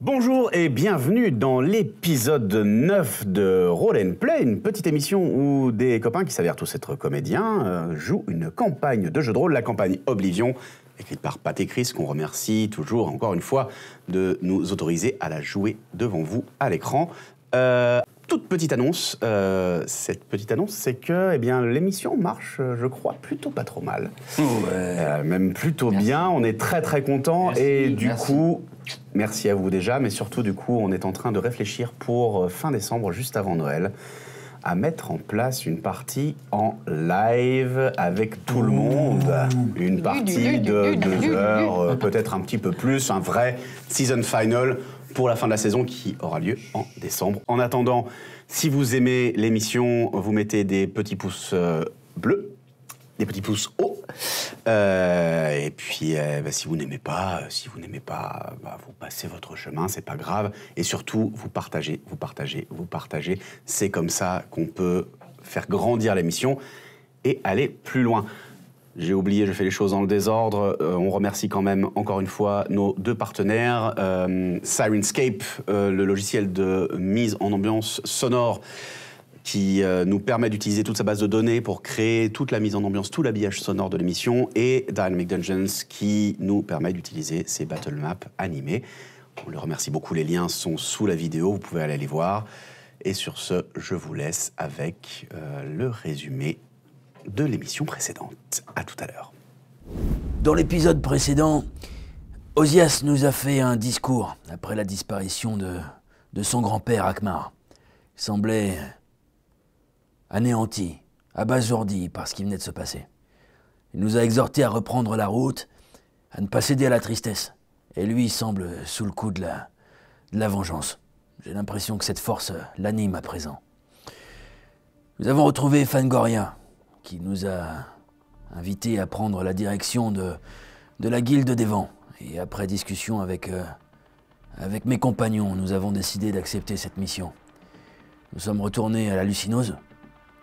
Bonjour et bienvenue dans l'épisode 9 de Roll and Play, une petite émission où des copains qui s'avèrent tous être comédiens euh, jouent une campagne de jeu de rôle, la campagne Oblivion, écrite par Pat et Chris, qu'on remercie toujours encore une fois de nous autoriser à la jouer devant vous à l'écran. Euh, toute petite annonce, euh, cette petite annonce, c'est que eh bien, l'émission marche, euh, je crois, plutôt pas trop mal. Euh, même plutôt bien, on est très très content et du merci. coup, merci à vous déjà, mais surtout du coup, on est en train de réfléchir pour fin décembre, juste avant Noël, à mettre en place une partie en live avec tout le monde. Une partie de deux heures, peut-être un petit peu plus, un vrai season final pour la fin de la saison qui aura lieu en décembre. En attendant, si vous aimez l'émission, vous mettez des petits pouces euh, bleus, des petits pouces hauts. Euh, et puis, euh, bah, si vous n'aimez pas, si vous n'aimez pas, bah, vous passez votre chemin, c'est pas grave. Et surtout, vous partagez, vous partagez, vous partagez. C'est comme ça qu'on peut faire grandir l'émission et aller plus loin. J'ai oublié, je fais les choses dans le désordre. Euh, on remercie quand même encore une fois nos deux partenaires, euh, Sirenscape, euh, le logiciel de mise en ambiance sonore qui nous permet d'utiliser toute sa base de données pour créer toute la mise en ambiance, tout l'habillage sonore de l'émission, et Dynamic Dungeons qui nous permet d'utiliser ces battle maps animés. On le remercie beaucoup, les liens sont sous la vidéo, vous pouvez aller les voir. Et sur ce, je vous laisse avec le résumé de l'émission précédente. À tout à l'heure. Dans l'épisode précédent, Osias nous a fait un discours après la disparition de, de son grand-père Akmar. Il semblait anéanti, abasourdi par ce qui venait de se passer. Il nous a exhortés à reprendre la route, à ne pas céder à la tristesse. Et lui il semble sous le coup de la, de la vengeance. J'ai l'impression que cette force l'anime à présent. Nous avons retrouvé Fangoria, qui nous a invités à prendre la direction de, de la guilde des vents. Et après discussion avec, euh, avec mes compagnons, nous avons décidé d'accepter cette mission. Nous sommes retournés à la Lucinose.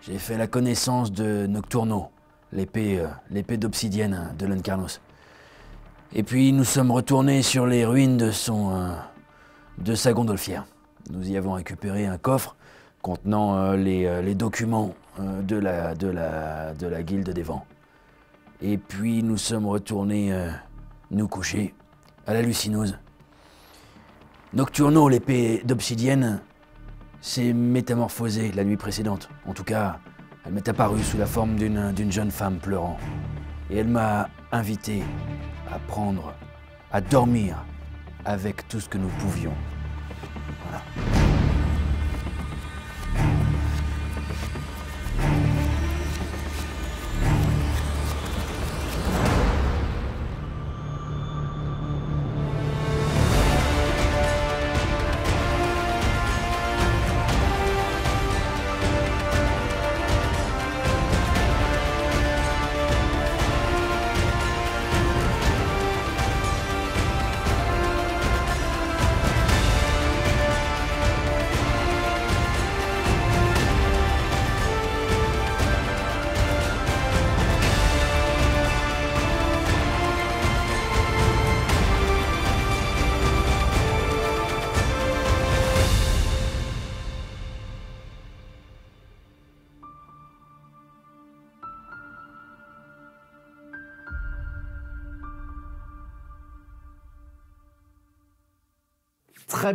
J'ai fait la connaissance de Nocturno, l'épée euh, d'obsidienne de Luncarnos. Et puis nous sommes retournés sur les ruines de son euh, de sa gondolfière. Nous y avons récupéré un coffre contenant euh, les, les documents euh, de, la, de, la, de la guilde des vents. Et puis nous sommes retournés euh, nous coucher à la Lucinose. Nocturno, l'épée d'obsidienne, s'est métamorphosée la nuit précédente. En tout cas, elle m'est apparue sous la forme d'une d'une jeune femme pleurant. Et elle m'a invité à prendre, à dormir avec tout ce que nous pouvions. Voilà.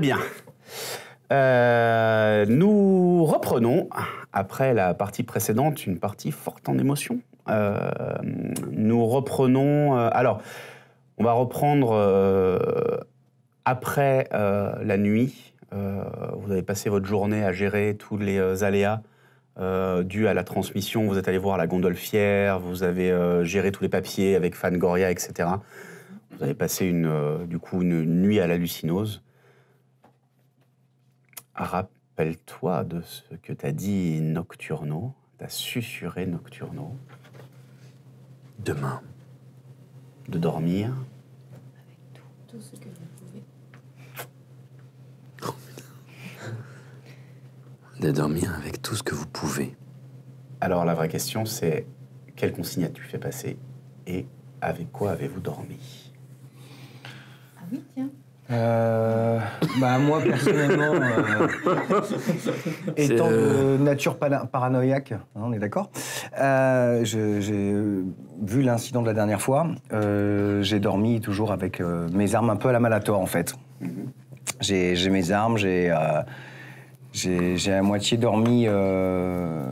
Bien. Euh, nous reprenons, après la partie précédente, une partie forte en émotion. Euh, nous reprenons. euh, alors, on va reprendre après la nuit. Vous avez passé votre journée à gérer tous les aléas euh, dus à la transmission. Vous êtes allé voir la gondolfière, vous avez géré tous les papiers avec Fangoria, etc. Vous avez passé une, du coup une nuit à l'hallucinose. Rappelle-toi de ce que t'as dit Nocturno. T'as susurré Nocturno. Demain, De dormir. Tout ce que vous pouvez. de dormir avec tout ce que vous pouvez. Alors la vraie question c'est quelle consigne as-tu fait passer et avec quoi avez-vous dormi? Ah oui, tiens. Euh, bah moi personnellement, euh, étant euh, de nature pana- paranoïaque, hein, on est d'accord. euh, j'ai vu l'incident de la dernière fois. euh, j'ai dormi toujours avec euh, mes armes un peu à la Malator en fait. J'ai mes armes, j'ai euh, j'ai à moitié dormi. euh,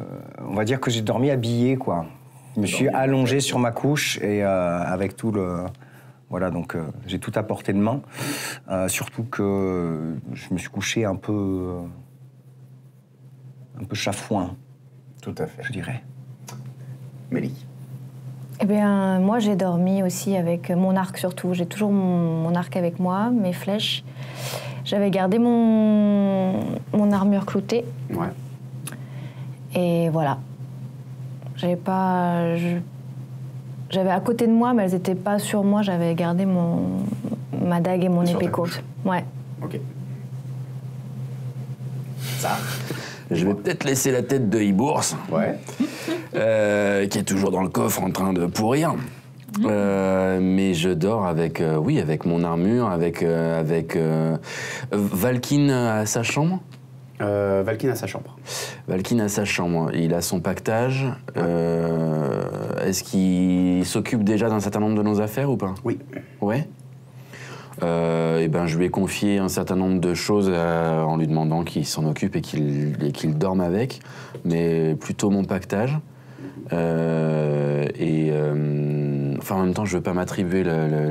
on va dire que j'ai dormi habillé quoi. Je me suis allongé sur ma couche et euh, avec tout le voilà, donc euh, j'ai tout à portée de main. Euh, surtout que je me suis couché un peu. euh, un peu chafouin, Tout à fait. je dirais. Mélie. Eh bien, moi, j'ai dormi aussi avec mon arc surtout. J'ai toujours mon, mon arc avec moi, mes flèches. J'avais gardé mon, mon armure cloutée. Ouais. Et voilà. J'avais pas. je- J'avais à côté de moi, mais elles n'étaient pas sur moi. J'avais gardé mon, ma dague et mon Sur épée courte. Ouais. Ok. Ça. Je vais peut-être laisser la tête de Hibours, Ouais. euh, qui est toujours dans le coffre en train de pourrir. Euh, mais je dors avec, euh, oui, avec mon armure, avec, euh, avec euh, Valkyne à sa chambre. Euh, Valkyne a sa chambre. Valkyne a sa chambre. Il a son pactage. Euh, Est-ce qu'il s'occupe déjà d'un certain nombre de nos affaires ou pas? Oui. Ouais. Euh, et ben, je lui ai confié un certain nombre de choses en lui demandant qu'il s'en occupe et qu'il qu'il dorme avec, mais plutôt mon pactage. Euh, et euh, enfin, en même temps, je veux pas m'attribuer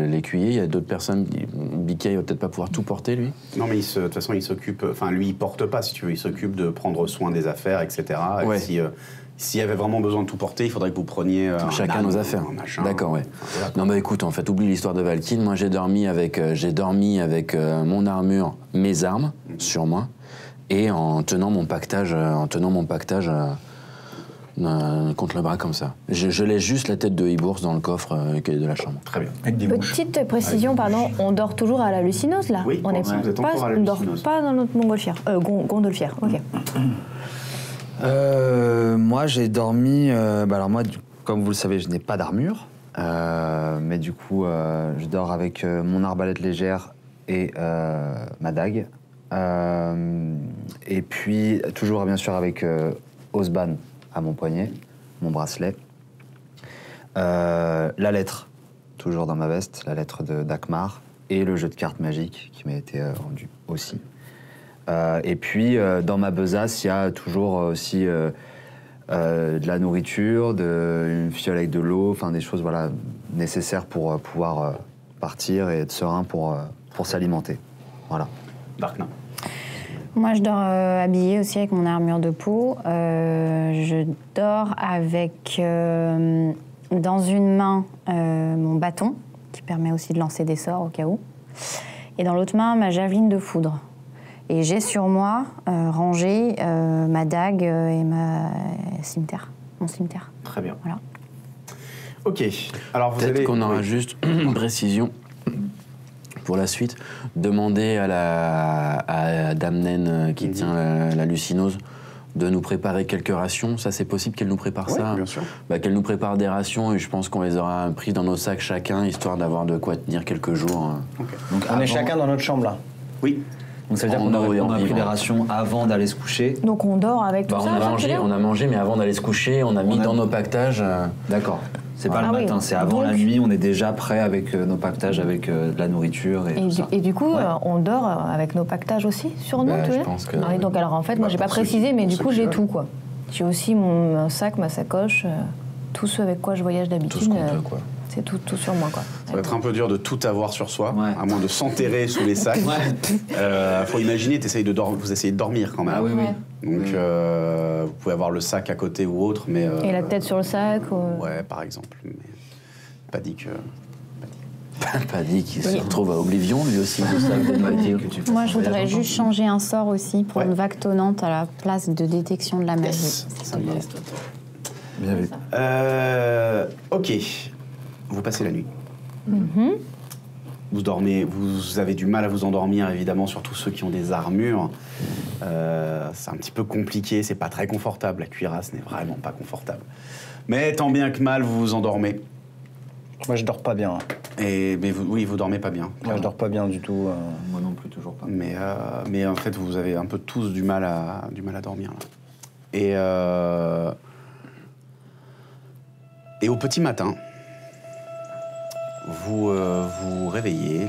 l'écuyer. Il y a d'autres personnes. Biquet, il va peut-être pas pouvoir tout porter, lui. Non, mais de toute façon, il s'occupe. Enfin, lui, il porte pas, si tu veux. Il s'occupe de prendre soin des affaires, etc. Et Ouais. si, euh, s'il y avait vraiment besoin de tout porter, il faudrait que vous preniez euh, un Chacun nos affaires. D'accord, ouais. Voilà. Non, bah écoute, en fait, oublie l'histoire de Valkyne. Moi, j'ai dormi avec, euh, j'ai dormi avec euh, mon armure, mes armes sur moi, et en tenant mon pactage, en tenant mon pactage euh, contre le bras comme ça. Je, je laisse juste la tête de Hibours dans le coffre euh, de la chambre. Très bien. Avec des mouches. Petite précision, pardon, on dort toujours à la lucineuse là Oui, on n'est pas, à on dort pas dans notre montgolfière. Euh, gon- gondolfière, ok. Euh, moi, j'ai dormi. euh, bah alors moi, du- comme vous le savez, je n'ai pas d'armure, Euh, mais du coup, euh, je dors avec euh, mon arbalète légère et euh, ma dague. Euh, et puis toujours bien sûr avec euh, Osban à mon poignet, mon bracelet. Euh, la lettre, toujours dans ma veste, la lettre d'Akmar et le jeu de cartes magique qui m'a été euh, rendu aussi. Euh, et puis, dans ma besace, il y a toujours aussi de la nourriture, de, une fiole avec de l'eau, enfin des choses voilà, nécessaires pour pouvoir partir et être serein pour, pour s'alimenter. Voilà. Darkna. Moi, je dors euh, habillée aussi avec mon armure de peau. Euh, je dors avec, euh, dans une main, euh, mon bâton, qui permet aussi de lancer des sorts au cas où. Et dans l'autre main, ma javeline de foudre. Et j'ai sur moi, euh, rangé, euh, ma dague et ma cimetière, mon cimetière. Très bien. Voilà. Ok. Alors, vous Peut-être allez. qu'on aura oui. juste une précision pour la suite. Demander à, la, à Dame Naine euh, qui Mhm. tient la, la lucinose de nous préparer quelques rations. Ça, c'est possible qu'elle nous prépare Ouais, ça bien sûr. Bah, Qu'elle nous prépare des rations et je pense qu'on les aura prises dans nos sacs chacun, histoire d'avoir de quoi tenir quelques jours. hein. Donc, On avant- est chacun dans notre chambre là. Oui. Donc ça veut dire qu'on a, on pris des rations avant d'aller se coucher. Donc on dort avec tout Bah, on, ça a mangé, on a mangé, mais avant d'aller se coucher, on a mis a- dans nos pactages. euh, D'accord. C'est pas Ah le oui. matin, c'est avant Donc- la nuit. On est déjà prêt avec euh, nos pactages, avec euh, de la nourriture et, Et tout du, ça. et du coup, Ouais. euh, on dort avec nos pactages aussi sur nous, Bah, tu je vois pense que- Ah oui, donc alors en fait, moi Bah, j'ai pas précisé, mais du coup j'ai tout quoi. J'ai aussi mon mon sac, ma sacoche, euh, tout ce avec quoi je voyage Tout ce d'habitude. qu'on euh, peut, quoi. C'est tout, tout sur moi quoi. Ça va être un peu dur de tout avoir sur soi, Ouais. à moins de s'enterrer sous les sacs. Euh, faut imaginer, t'essayes de vous essayez de dormir quand même. Ah oui, oui. Donc, euh, vous pouvez avoir le sac à côté ou autre, mais. euh, Et la tête sur le sac. ou- Ouais, par exemple. Mais pas dit que. Pas dit qu'il se retrouve à Oblivion, lui aussi. le sac de magie. Moi, je voudrais juste changer un sort aussi pour Ouais. une vague tonnante à la place de détection de la magie. Yes. Bien vu. Euh, ok. Vous passez la nuit. Mhm. Vous dormez, vous avez du mal à vous endormir, évidemment, surtout ceux qui ont des armures. Euh, c'est un petit peu compliqué, c'est pas très confortable. La cuirasse n'est vraiment pas confortable. Mais tant bien que mal, vous vous endormez. Moi, je dors pas bien. Et mais vous, oui, vous dormez pas bien. Moi, je dors pas bien du tout. euh. Moi non plus, toujours pas. Mais, euh, mais en fait, vous avez un peu tous du mal à, du mal à dormir. Là. Et, euh, et au petit matin, vous euh, vous réveillez,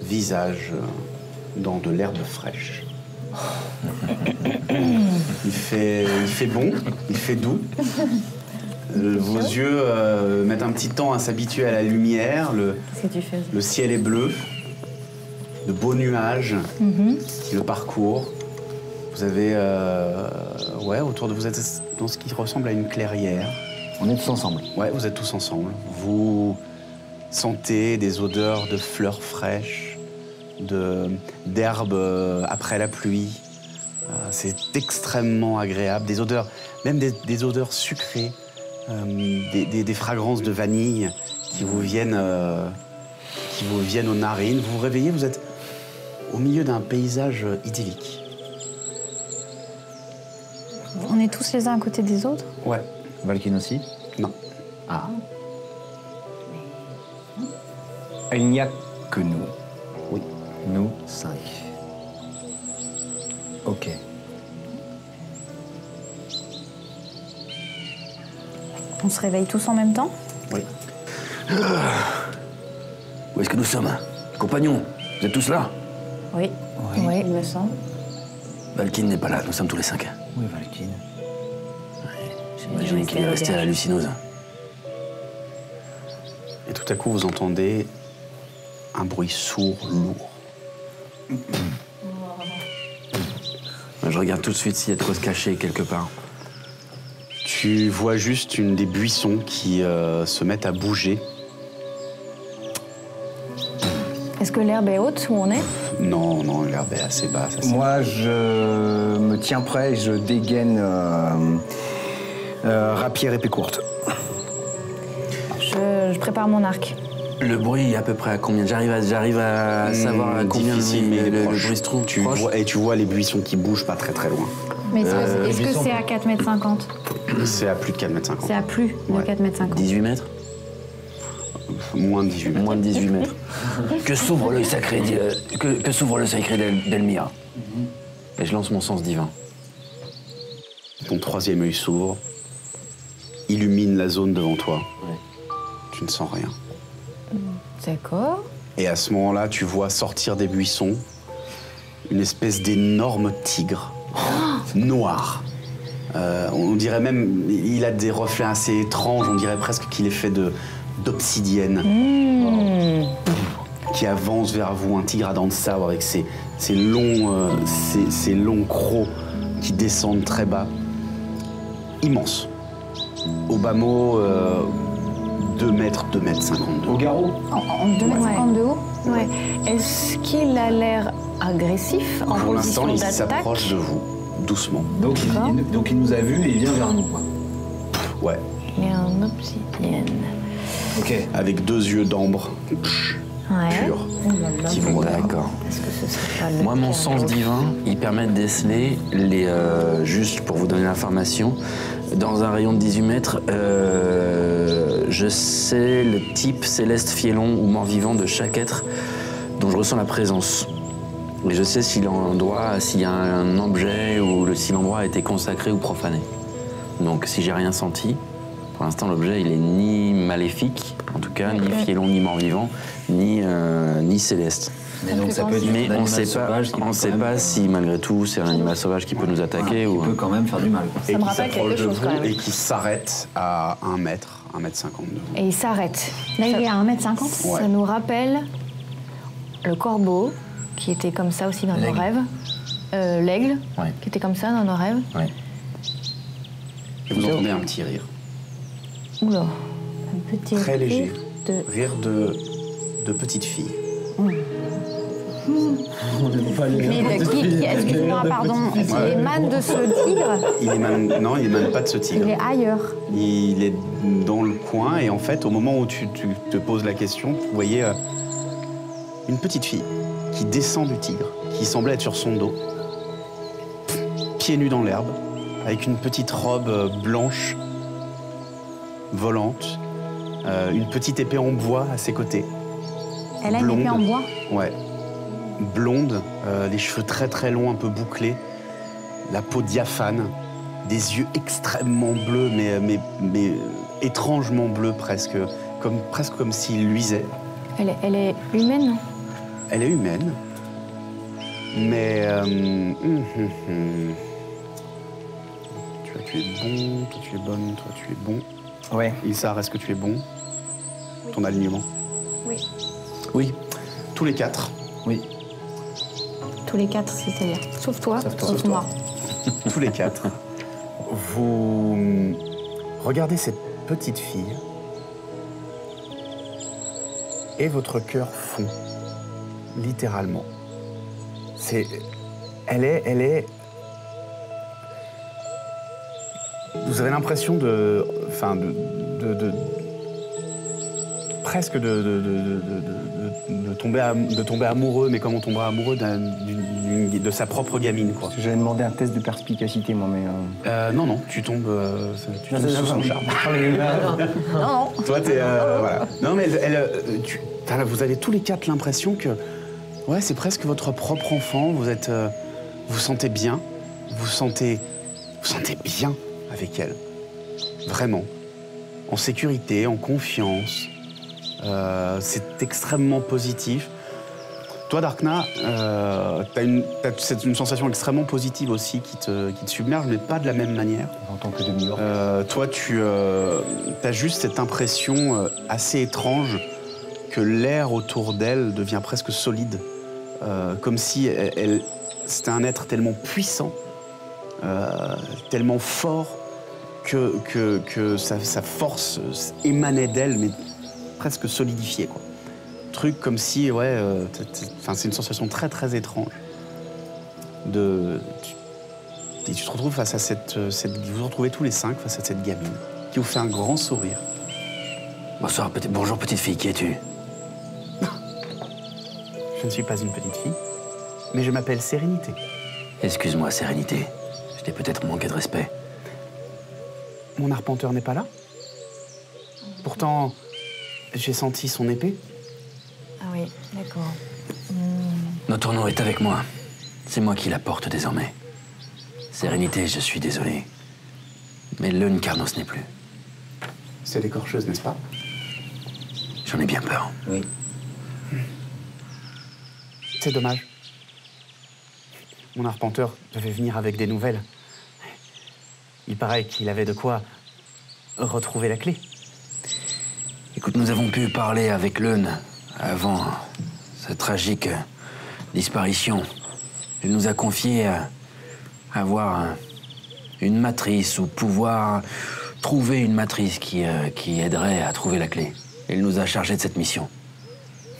le visage dans de l'herbe fraîche. Il fait, il fait bon, il fait doux. Euh, Vos yeux euh, mettent un petit temps à s'habituer à la lumière. Le, Qu'est-ce que tu fais le ciel est bleu, de beaux nuages qui le parcourent. Vous avez, ouais, autour de vous, êtes dans ce qui ressemble à une clairière. On est tous ensemble. Ouais, vous êtes tous ensemble. Vous sentez des odeurs de fleurs fraîches, de d'herbes euh, après la pluie. Euh, C'est extrêmement agréable. Des odeurs, même des, des odeurs sucrées, euh, des, des- des fragrances de vanille qui vous viennent, euh, qui vous viennent aux narines. Vous vous réveillez, vous êtes au milieu d'un paysage idyllique. On est tous les uns à côté des autres? Ouais. Valkyne aussi Non. Ah. Il n'y a que nous. Oui. Nous, cinq. Ok. On se réveille tous en même temps Oui. Où est-ce que nous sommes Compagnons, vous êtes tous là? Oui. Oui. Il me semble. Valkyne n'est pas là, nous sommes tous les cinq. Oui, Valkyne? J'imagine qu'il est resté à la Lucinose. Et tout à coup, vous entendez un bruit sourd, lourd. Je regarde tout de suite s'il y a de quoi se cacher quelque part. Tu vois juste une des buissons qui euh, se mettent à bouger. Est-ce que l'herbe est haute où on est? Non, non, l'herbe est assez basse. assez- Moi, je me tiens prêt et je dégaine euh, euh, rapière épée courte. je, je prépare mon arc. Le bruit est à peu près à combien J'arrive à, j'arrive à savoir à Hmm, combien difficile, le, mais il est le- le proche. bruit se trouve. Tu proche vois, et tu vois les buissons qui bougent pas très très loin. Mais est-ce que- Euh, est-ce que c'est à 4 mètres 50 C'est à plus de 4 mètres 50. C'est à plus de Ouais. 4 mètres 50. 18 mètres Moins de 18 mètres. Moins de 18 mètres. que s'ouvre l'œil sacré euh, que, que s'ouvre le sacré d'El- d'Elmira. Et je lance mon sens divin. Ton troisième œil s'ouvre, illumine la zone devant toi. Tu ne sens rien. D'accord. Et à ce moment-là, tu vois sortir des buissons une espèce d'énorme tigre noir. Euh, on dirait même, il a des reflets assez étranges, on dirait presque qu'il est fait de d'obsidienne. Qui avance vers vous, un tigre à dents de sabre avec ses, ses longs, euh, ses, ses longs crocs qui descendent très bas. Immense. Au bas mot, 2 mètres, 2 mètres 52. Au garrot En, en 2 mètres Ouais. 50 de haut Ouais. Est-ce qu'il a l'air agressif en Pour l'instant, il s'approche de vous, doucement. donc il, donc il nous a vus et il vient vers nous. quoi. Ouais, Mais en obsidienne. Ok. avec deux yeux d'ambre Ouais. purs. Oh qui vont D'accord. Est-ce que ce serait pas le Moi, mon sens divin, il permet de déceler les. euh, juste pour vous donner l'information, dans un rayon de 18 mètres, euh, je sais le type céleste, fielon ou mort-vivant de chaque être dont je ressens la présence. Et je sais s'il en doit, s'il y a un objet ou le- si l'endroit a été consacré ou profané. Donc, si j'ai rien senti, pour l'instant, l'objet, il est ni maléfique, en tout cas, ni fielon, ni mort-vivant, ni, euh, ni céleste. Mais donc ça peut être Mais un on sait pas, qui on sait pas si malgré tout c'est un animal sauvage qui peut nous attaquer qui ou. peut quand même faire du mal. Et me qui rappelle s'approche quelque de chose, vous quand même. et qui s'arrête à 1 mètre, 1 mètre 50 de vous. Et il s'arrête. Là, il est à 1 mètre 50 Ouais. Ça nous rappelle le corbeau, qui était comme ça aussi dans nos rêves. Euh, L'aigle, Ouais. qui était comme ça dans nos rêves. Ouais. Et vous entendez un petit rire. Oula. Un petit Très rire léger. de- Rire de, de petite fille. Mais de qui, qui- excuse-moi, pardon, il émane de ce tigre Il émane, non, il émane pas de ce Il tigre. est ailleurs. Il est dans le coin et en fait, au moment où tu, tu te poses la question, vous voyez euh, une petite fille qui descend du tigre, qui semblait être sur son dos, pieds nus dans l'herbe, avec une petite robe euh, blanche, volante, euh, une petite épée en bois à ses côtés. Elle a une épée en bois? Ouais. Blonde, euh, les cheveux très très longs, un peu bouclés, la peau diaphane, des yeux extrêmement bleus, mais, mais, mais euh, étrangement bleus presque, comme, presque comme s'ils luisaient. Elle est, elle est humaine Elle est humaine, mais... euh, hum, hum, hum. Tu, vois, tu es bon, toi tu es bonne, toi tu es bon. Ouais. Ilsar, est-ce que tu es bon? Ton alignement? Oui. Oui, tous les quatre? Oui. Tous les quatre, c'est-à-dire. Sauf toi, Sauf toi. sauf moi. tous les quatre, vous regardez cette petite fille et votre cœur fond, littéralement. C'est, elle est, elle est. Vous avez l'impression de, enfin, de, de- de- presque de, de- de- tomber, am- de tomber amoureux, mais comme on tomberait amoureux d'un- d'une- d'une- de sa propre gamine, quoi. J'avais demandé un test de perspicacité, moi, mais. euh, Euh, non, non, tu tombes, euh, tu tombes sous son charme. Non, non. Toi, t'es. euh, voilà. Non, mais elle, elle, tu- t'as- vous avez tous les quatre l'impression que. Ouais, c'est presque votre propre enfant. Vous êtes. euh, vous sentez bien. Vous sentez. Vous sentez bien avec elle. Vraiment. En sécurité, en confiance. Euh, c'est extrêmement positif. Toi, Darkna, euh, t'as une, t'as- c'est une sensation extrêmement positive aussi qui te, qui te submerge, mais pas de la même manière. En tant que demi-orc. Euh, toi, tu as juste cette impression euh, assez étrange que l'air autour d'elle devient presque solide, Euh, comme si elle, elle- c'était un être tellement puissant, euh, tellement fort, que, que, que sa, sa force émanait d'elle, mais presque solidifiée. Quoi. Truc comme si, ouais, euh, enfin, c'est une sensation très très étrange. De, tu- et tu te retrouves face à cette, euh, cette- Vous vous retrouvez tous les cinq face à cette gamine qui vous fait un grand sourire. Bonsoir, petit- bonjour petite fille, qui es-tu? Je ne suis pas une petite fille, mais je m'appelle Sérénité. Excuse-moi, Sérénité. Je t'ai peut-être manqué de respect. Mon arpenteur n'est pas là? Pourtant, j'ai senti son épée. Ah oui, d'accord. Notre nom est avec moi. C'est moi qui la porte désormais. Sérénité, je suis désolé. Mais Lune Carnos n'est plus. C'est l'écorcheuse, n'est-ce pas? J'en ai bien peur. Oui. C'est dommage. Mon arpenteur devait venir avec des nouvelles. Il paraît qu'il avait de quoi retrouver la clé. Écoute, nous avons pu parler avec Lune avant sa tragique disparition. Il nous a confié euh, avoir un- une matrice ou pouvoir trouver une matrice qui, euh, qui aiderait à trouver la clé. Il nous a chargé de cette mission.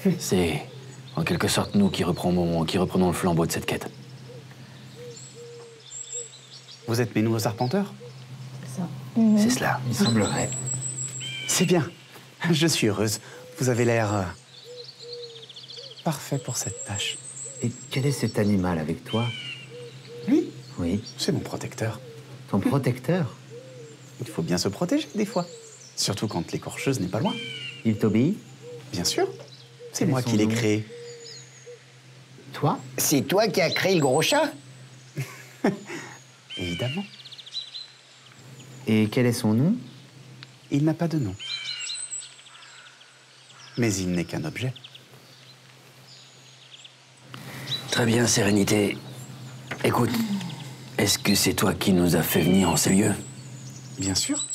C'est en quelque sorte nous qui reprenons, qui reprenons le flambeau de cette quête. Vous êtes mes nouveaux arpenteurs C'est cela. Il semblerait. C'est bien. Je suis heureuse. Vous avez l'air euh, parfait pour cette tâche. Et quel est cet animal avec toi? Lui, Oui. c'est mon protecteur. Ton protecteur? Il faut bien se protéger des fois. Surtout quand l'écorcheuse n'est pas loin. Il t'obéit? Bien sûr. C'est moi qui l'ai créé. Toi? C'est toi qui as créé le gros chat? Évidemment. Et quel est son nom? Il n'a pas de nom. Mais il n'est qu'un objet. Très bien, Sérénité. Écoute, est-ce que c'est toi qui nous as fait venir en ces lieux Bien sûr.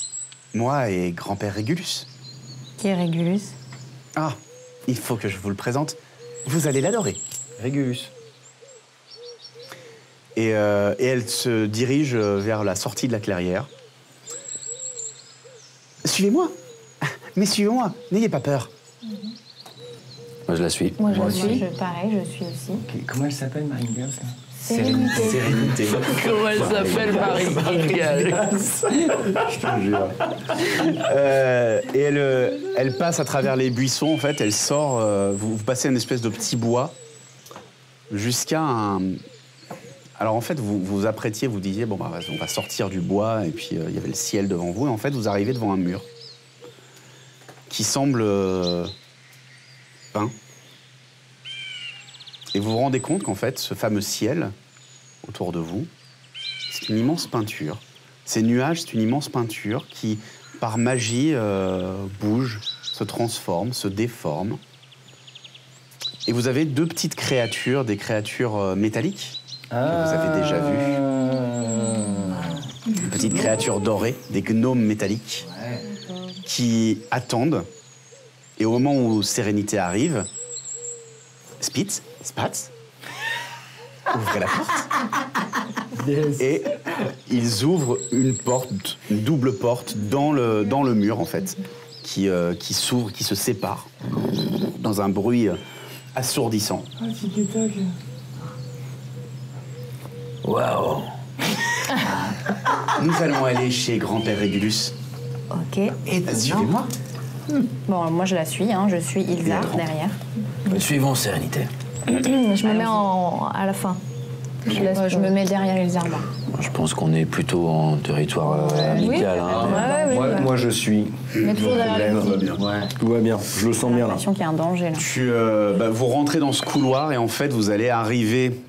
Moi et grand-père Régulus. Qui est Régulus? Ah, il faut que je vous le présente. Vous allez l'adorer. Régulus. Et, euh, et elle se dirige euh, vers la sortie de la clairière. Suivez-moi. Mais suivez-moi. N'ayez pas peur. Moi, je la suis. Moi, je la suis. Je, pareil, je suis aussi. Comment elle s'appelle, Maringa ça Sérénité. Sérénité. Comment elle s'appelle, Marie Je te jure. Euh, et elle, euh, elle passe à travers les buissons, en fait, elle sort, euh, vous, vous passez une espèce de petit bois jusqu'à un... Alors en fait, vous vous apprêtiez, vous disiez, bon, bah, on va sortir du bois, et puis euh, il y avait le ciel devant vous, et en fait, vous arrivez devant un mur qui semble Et vous vous rendez compte qu'en fait, ce fameux ciel autour de vous, c'est une immense peinture. Ces nuages, c'est une immense peinture qui, par magie, euh, bouge, se transforme, se déforme. Et vous avez deux petites créatures, des créatures euh, métalliques que vous avez déjà vues. Une petite créature dorée, des gnomes métalliques qui attendent. Et au moment où Sérénité arrive, Spitz, Spatz, ouvrez la porte. Et ils ouvrent une porte, une double porte dans le, dans le mur en fait, qui, euh, qui s'ouvre, qui se sépare dans un bruit assourdissant. Waouh Nous allons aller chez grand-père Régulus. Ok. Et suivez-moi. Bon, moi je la suis, hein, je suis Ilzar derrière. Suivons Sérénité. Je me mets en, à la fin. Je laisse Euh, je me mets derrière Ilzar. moi. Je pense qu'on est plutôt en territoire euh, amical. hein. Ouais, oui, moi, ouais. moi, je suis. Mais toujours derrière Problème. les petits. Tout va bien, je le sens J'ai bien là. l'impression qu'il y a un danger là. Tu, euh, bah, vous rentrez dans ce couloir et en fait vous allez arriver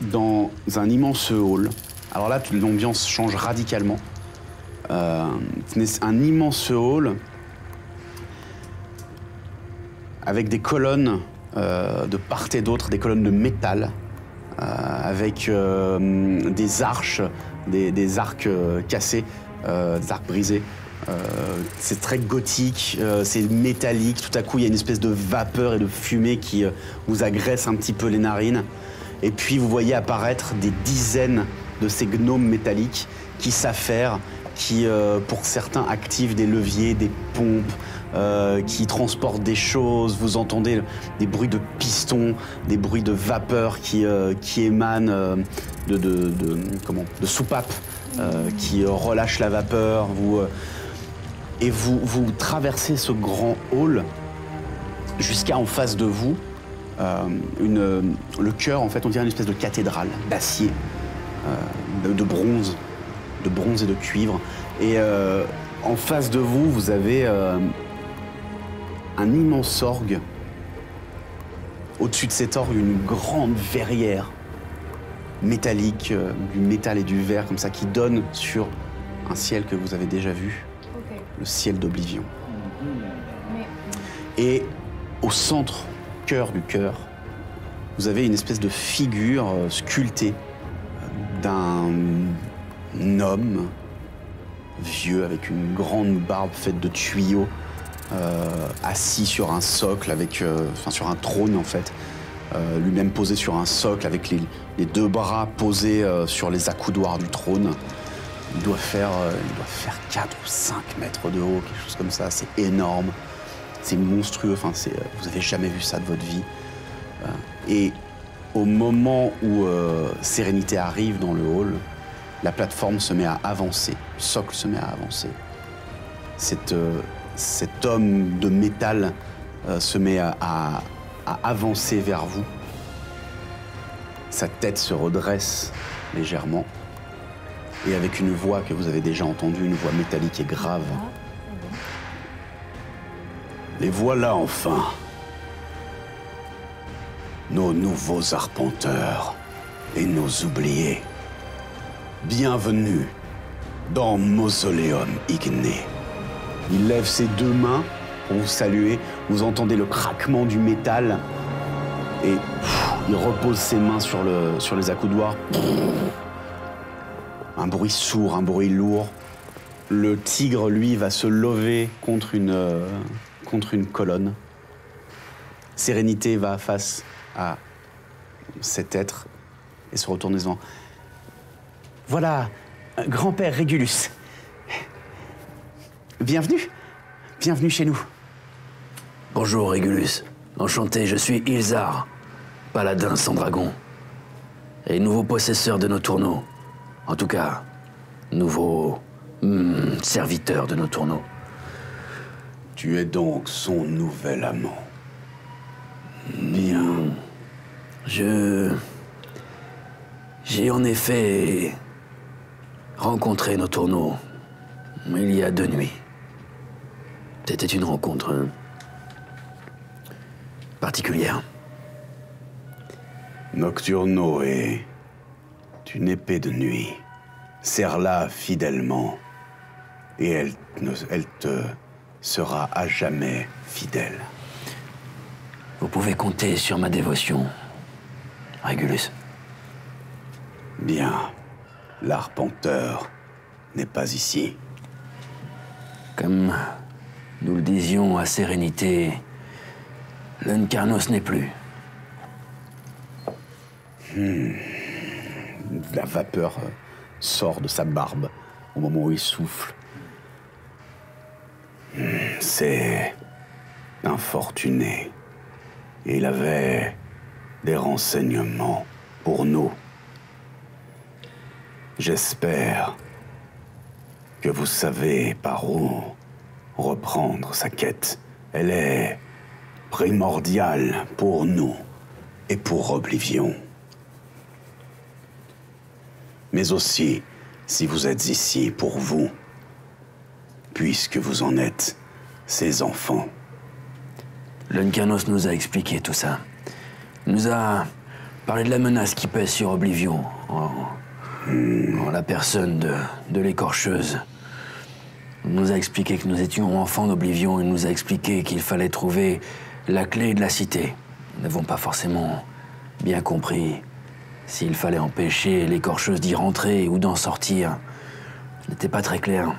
dans un immense hall. Alors là, tu- l'ambiance change radicalement. Euh, un immense hall avec des colonnes euh, de part et d'autre, des colonnes de métal, euh, avec des arches, des, arcs cassés, des arcs brisés. C'est très gothique, c'est métallique. Tout à coup, il y a une espèce de vapeur et de fumée qui vous agresse un petit peu les narines. Et puis, vous voyez apparaître des dizaines de ces gnomes métalliques qui s'affairent, qui, euh, pour certains, activent des leviers, des pompes, euh, qui transportent des choses. Vous entendez des bruits de pistons, des bruits de vapeur qui, euh, qui émanent de, comment, de soupapes qui relâchent la vapeur. Et vous, traversez ce grand hall jusqu'à en face de vous le cœur, en fait, on dirait une espèce de cathédrale d'acier, de bronze, de bronze et de cuivre. Et euh, en face de vous, vous avez euh, un immense orgue. Au-dessus de cet orgue, une grande verrière métallique, euh, du métal et du verre, comme ça, qui donne sur un ciel que vous avez déjà vu, le ciel d'Oblivion. Et au centre, cœur du cœur, vous avez une espèce de figure euh, sculptée euh, d'un homme vieux avec une grande barbe faite de tuyaux, euh, assis sur un socle avec, euh, enfin sur un trône en fait, euh, lui-même posé sur un socle avec les, les deux bras posés sur les accoudoirs du trône. Il doit faire, il doit faire 4 ou 5 mètres de haut, quelque chose comme ça. C'est énorme, c'est monstrueux. Vous avez jamais vu ça de votre vie. Et au moment où Sérénité arrive dans le hall, la plateforme se met à avancer, le socle se met à avancer. Cet, euh, cet homme de métal euh, se met à, à- à avancer vers vous. Sa tête se redresse légèrement. Et avec une voix que vous avez déjà entendue, une voix métallique et grave. Les voilà enfin. Nos nouveaux arpenteurs et nos oubliés. Bienvenue dans Mausoleum Igné. Il lève ses deux mains pour vous saluer. Vous entendez le craquement du métal. Et il repose ses mains sur, le, sur les accoudoirs. Un bruit sourd, un bruit lourd. Le tigre, lui, va se lever contre une, euh, contre une colonne. Sérénité va face à cet être et se retourne devant. Voilà, grand-père Régulus. Bienvenue. Bienvenue chez nous. Bonjour Régulus. Enchanté, je suis Ilzar, paladin sans dragon. Et nouveau possesseur de nos tourneaux. En tout cas, nouveau hmm, serviteur de nos tourneaux. Tu es donc son nouvel amant. Bien. Je. J'ai en effet rencontré nos tourneaux il y a deux nuits. C'était une rencontre euh, particulière. Nocturno est une épée de nuit. Serre-la fidèlement et elle, elle te sera à jamais fidèle. Vous pouvez compter sur ma dévotion, Régulus. Bien, l'arpenteur n'est pas ici. Comme nous le disions à Sérénité, l'Uncarnos n'est plus. La vapeur euh, sort de sa barbe au moment où il souffle. Hmm, C'est infortuné. Il avait des renseignements pour nous. J'espère que vous savez par où reprendre sa quête. Elle est primordiale pour nous et pour Oblivion. Mais aussi, si vous êtes ici pour vous, puisque vous en êtes ses enfants. L'Uncarnos nous a expliqué tout ça. Il nous a parlé de la menace qui pèse sur Oblivion, la personne de, l'écorcheuse. Nous a expliqué que nous étions enfants d'Oblivion. Il nous a expliqué qu'il fallait trouver la clé de la cité. Nous n'avons pas forcément bien compris s'il fallait empêcher l'écorcheuse d'y rentrer ou d'en sortir. Ce n'était pas très clair.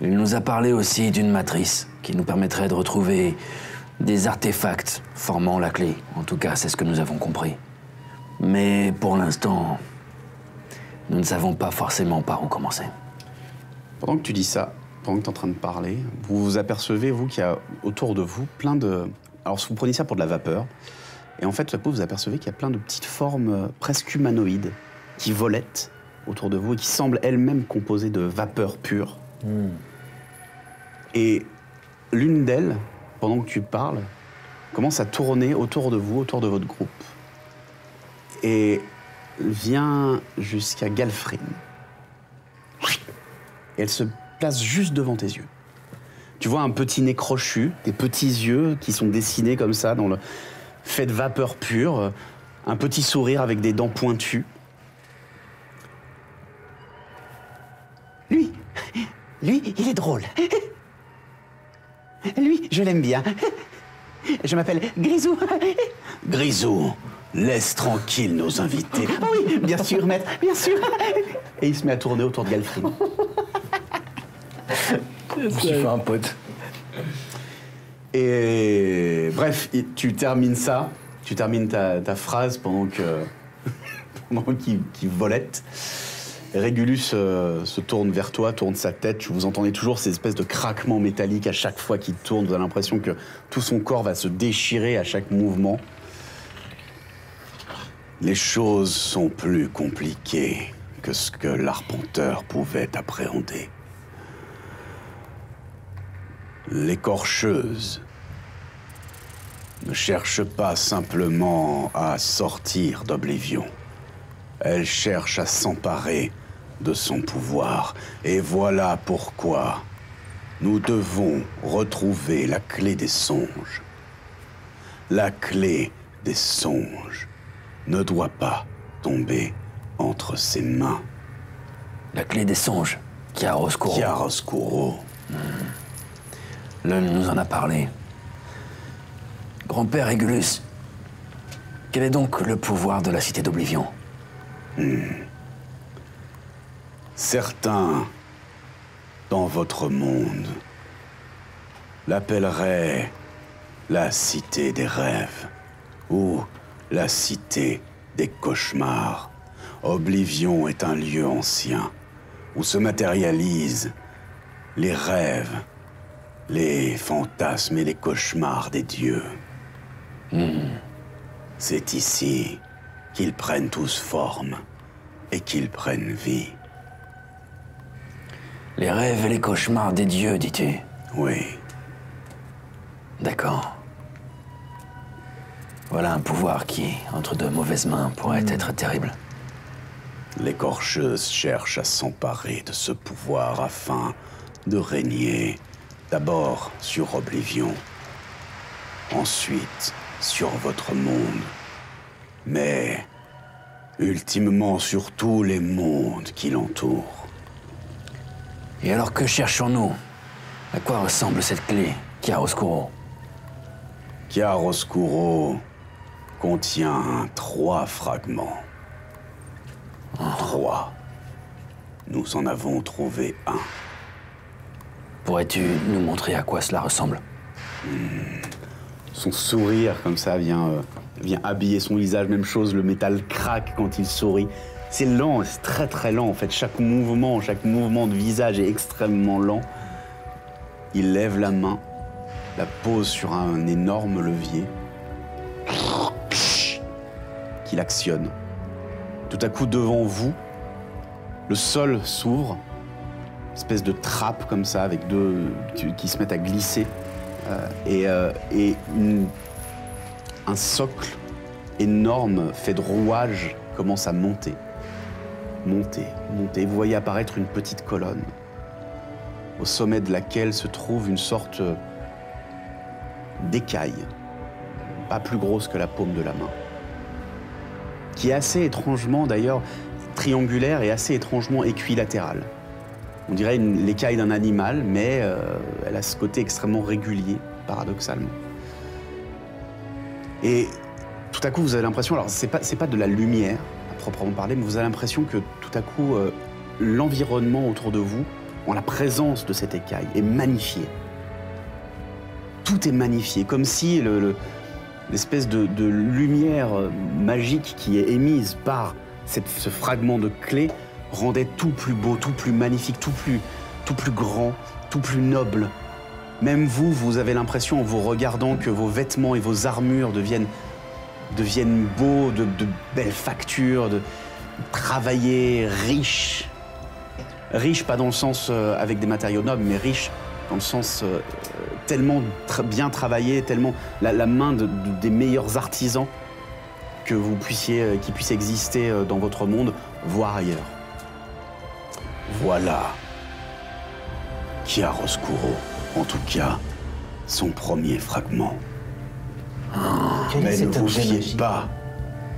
Il nous a parlé aussi d'une matrice qui nous permettrait de retrouver des artefacts formant la clé. En tout cas, c'est ce que nous avons compris. Mais pour l'instant, nous ne savons pas forcément par où commencer. Pendant que tu dis ça, pendant que tu es en train de parler, vous vous apercevez, vous, qu'il y a autour de vous plein de. Alors, vous prenez ça pour de la vapeur. Et en fait, tout à coup, vous apercevez qu'il y a plein de petites formes euh, presque humanoïdes qui volettent autour de vous et qui semblent elles-mêmes composées de vapeur pure. Et l'une d'elles, pendant que tu parles, commence à tourner autour de vous, autour de votre groupe. Et vient jusqu'à Galfrine. Et elle se place juste devant tes yeux. Tu vois un petit nez crochu, des petits yeux qui sont dessinés comme ça dans le fait de vapeur pure, un petit sourire avec des dents pointues. Lui, lui, il est drôle. Lui, je l'aime bien. Je m'appelle Grisou. Grisou, laisse tranquille nos invités. Ah oui, bien sûr, maître, bien sûr. Et il se met à tourner autour de Galfrine. Suis fait un pote. Et bref, tu termines ça, tu termines ta, ta phrase pendant que pendant qu'il qu'il volette. Régulus euh, se tourne vers toi, tourne sa tête. Vous entendez toujours ces espèces de craquements métalliques à chaque fois qu'il tourne. Vous avez l'impression que tout son corps va se déchirer à chaque mouvement. Les choses sont plus compliquées que ce que l'arpenteur pouvait appréhender. L'écorcheuse ne cherche pas simplement à sortir d'Oblivion. Elle cherche à s'emparer de son pouvoir. Et voilà pourquoi nous devons retrouver la clé des songes. La clé des songes ne doit pas tomber entre ses mains. La clé des songes, Chiaroscuro. Chiaroscuro. L'un nous en a parlé. Grand-père Régulus, quel est donc le pouvoir de la cité d'Oblivion? Certains dans votre monde l'appelleraient la cité des rêves ou la cité des cauchemars. Oblivion est un lieu ancien où se matérialisent les rêves, les fantasmes et les cauchemars des dieux. C'est ici qu'ils prennent tous forme et qu'ils prennent vie. Les rêves et les cauchemars des dieux, dis-tu Oui. D'accord. Voilà un pouvoir qui, entre de mauvaises mains, pourrait être terrible. L'écorcheuse cherche à s'emparer de ce pouvoir afin de régner D'abord sur Oblivion, ensuite sur votre monde, mais ultimement sur tous les mondes qui l'entourent. Et alors que cherchons-nous? À quoi ressemble cette clé, Chiaroscuro? Chiaroscuro contient trois fragments. Trois. Nous en avons trouvé un. Pourrais-tu nous montrer à quoi cela ressemble? Son sourire, comme ça, vient, euh, vient habiller son visage. Même chose, le métal craque quand il sourit. C'est lent, c'est très très lent en fait. Chaque mouvement, chaque mouvement de visage est extrêmement lent. Il lève la main, la pose sur un énorme levier qu'il actionne. Tout à coup, devant vous, le sol s'ouvre, espèce de trappe comme ça, avec deux qui, qui se mettent à glisser, euh, et, euh, un socle énorme fait de rouages commence à monter, monter, monter. Vous voyez apparaître une petite colonne, au sommet de laquelle se trouve une sorte d'écaille, pas plus grosse que la paume de la main, qui est assez étrangement d'ailleurs triangulaire et assez étrangement équilatérale. On dirait l'écaille d'un animal, mais euh, elle a ce côté extrêmement régulier, paradoxalement. Et tout à coup, vous avez l'impression, alors c'est pas, pas de la lumière à proprement parler, mais vous avez l'impression que tout à coup, euh, l'environnement autour de vous, en la présence de cette écaille, est magnifié. Tout est magnifié, comme si le- l'espèce de, lumière euh, magique qui est émise par ce fragment de clé rendait tout plus beau, tout plus magnifique, tout plus, grand, tout plus noble. Même vous, vous avez l'impression en vous regardant que vos vêtements et vos armures deviennent, deviennent beaux, de, de belles factures, de travaillés, riches. Riches, pas dans le sens euh, avec des matériaux nobles, mais riches dans le sens euh, tellement tra- bien travaillé, tellement la, la main de- de- des meilleurs artisans que vous puissiez, euh, qui puissent exister euh, dans votre monde, voire ailleurs. Voilà. Chiaroscuro, en tout cas, son premier fragment. Quel est Mais ne vous fiez magique pas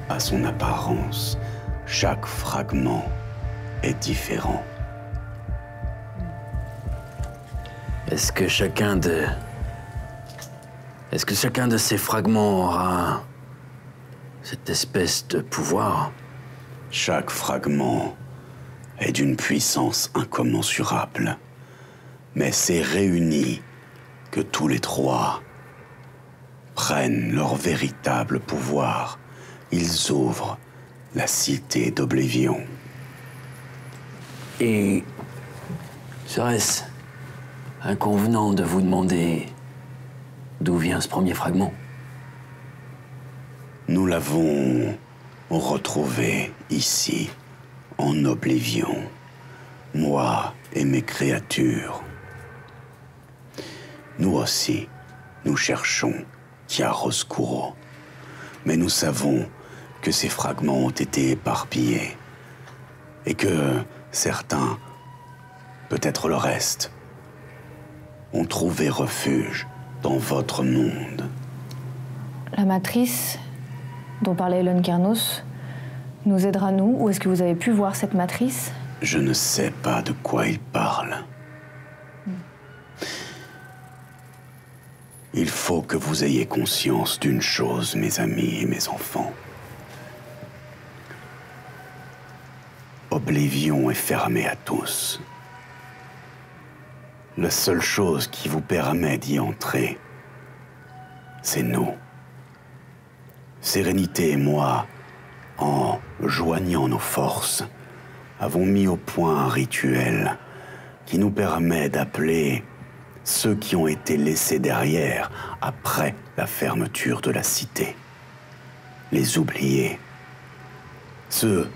à son apparence. Chaque fragment est différent. Est-ce que chacun de. Est-ce que chacun de ces fragments aura cette espèce de pouvoir? Chaque fragment est d'une puissance incommensurable. Mais c'est réuni que tous les trois prennent leur véritable pouvoir. Ils ouvrent la cité d'Oblivion. Et serait-ce inconvenant de vous demander d'où vient ce premier fragment Nous l'avons retrouvé ici, en Oblivion, moi et mes créatures. Nous aussi, nous cherchons Chiaroscuro, mais nous savons que ces fragments ont été éparpillés et que certains, peut-être le reste, ont trouvé refuge dans votre monde. La matrice dont parlait Elon Kernos nous aidera, nous Ou est-ce que vous avez pu voir cette matrice? Je ne sais pas de quoi il parle. Il faut que vous ayez conscience d'une chose, mes amis et mes enfants. Oblivion est fermé à tous. La seule chose qui vous permet d'y entrer, c'est nous. Sérénité et moi, en joignant nos forces, avons mis au point un rituel qui nous permet d'appeler ceux qui ont été laissés derrière après la fermeture de la cité. Les oubliés. Ceux,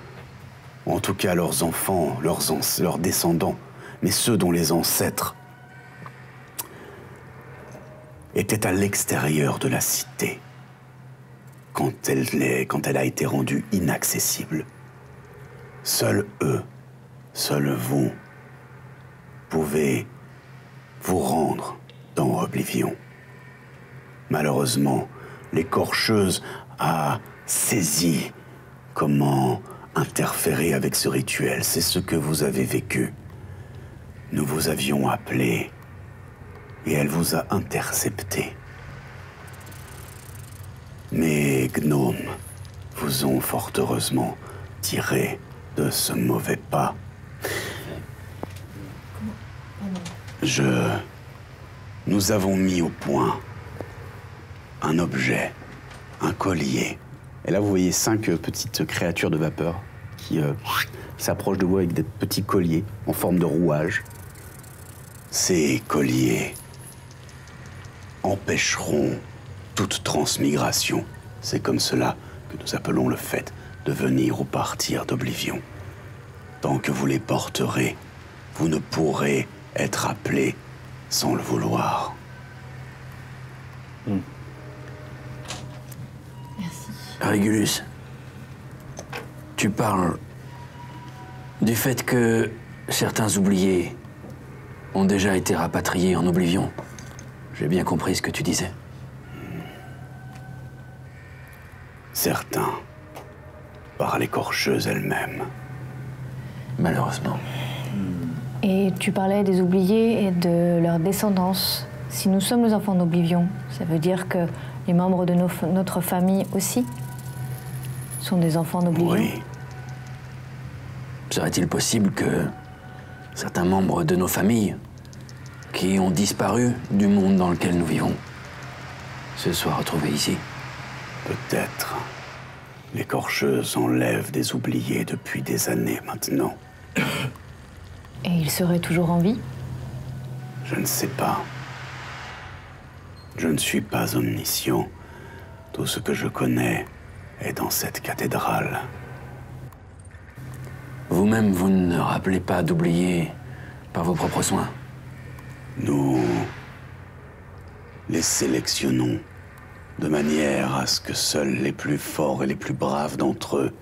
en tout cas leurs enfants, leurs, leurs descendants, mais ceux dont les ancêtres étaient à l'extérieur de la cité quand elle, l'est- quand elle a été rendue inaccessible. Seuls eux, seuls vous, pouvez vous rendre dans Oblivion. Malheureusement, l'écorcheuse a saisi comment interférer avec ce rituel. C'est ce que vous avez vécu. Nous vous avions appelé et elle vous a intercepté. Mes gnomes vous ont fort heureusement tiré de ce mauvais pas. Je... Nous avons mis au point un objet, un collier. Et là, vous voyez cinq euh, petites créatures de vapeur qui euh, s'approchent de vous avec des petits colliers en forme de rouage. Ces colliers empêcheront toute transmigration. C'est comme cela que nous appelons le fait de venir ou partir d'Oblivion. Tant que vous les porterez, vous ne pourrez être appelé sans le vouloir. Régulus, tu parles du fait que certains oubliés ont déjà été rapatriés en Oblivion. J'ai bien compris ce que tu disais. Certains, par l'écorcheuse elle-même. Malheureusement. Et tu parlais des oubliés et de leur descendance. Si nous sommes les enfants d'Oblivion, ça veut dire que les membres de nos- notre famille aussi sont des enfants d'Oblivion. Oui, Serait-il possible que certains membres de nos familles qui ont disparu du monde dans lequel nous vivons se soient retrouvés ici peut-être. L'écorcheuse enlève des oubliés depuis des années maintenant. Et ils seraient toujours en vie? Je ne sais pas. Je ne suis pas omniscient. Tout ce que je connais est dans cette cathédrale. Vous-même, vous ne rappelez pas d'oublier par vos propres soins Nous les sélectionnons de manière à ce que seuls les plus forts et les plus braves d'entre eux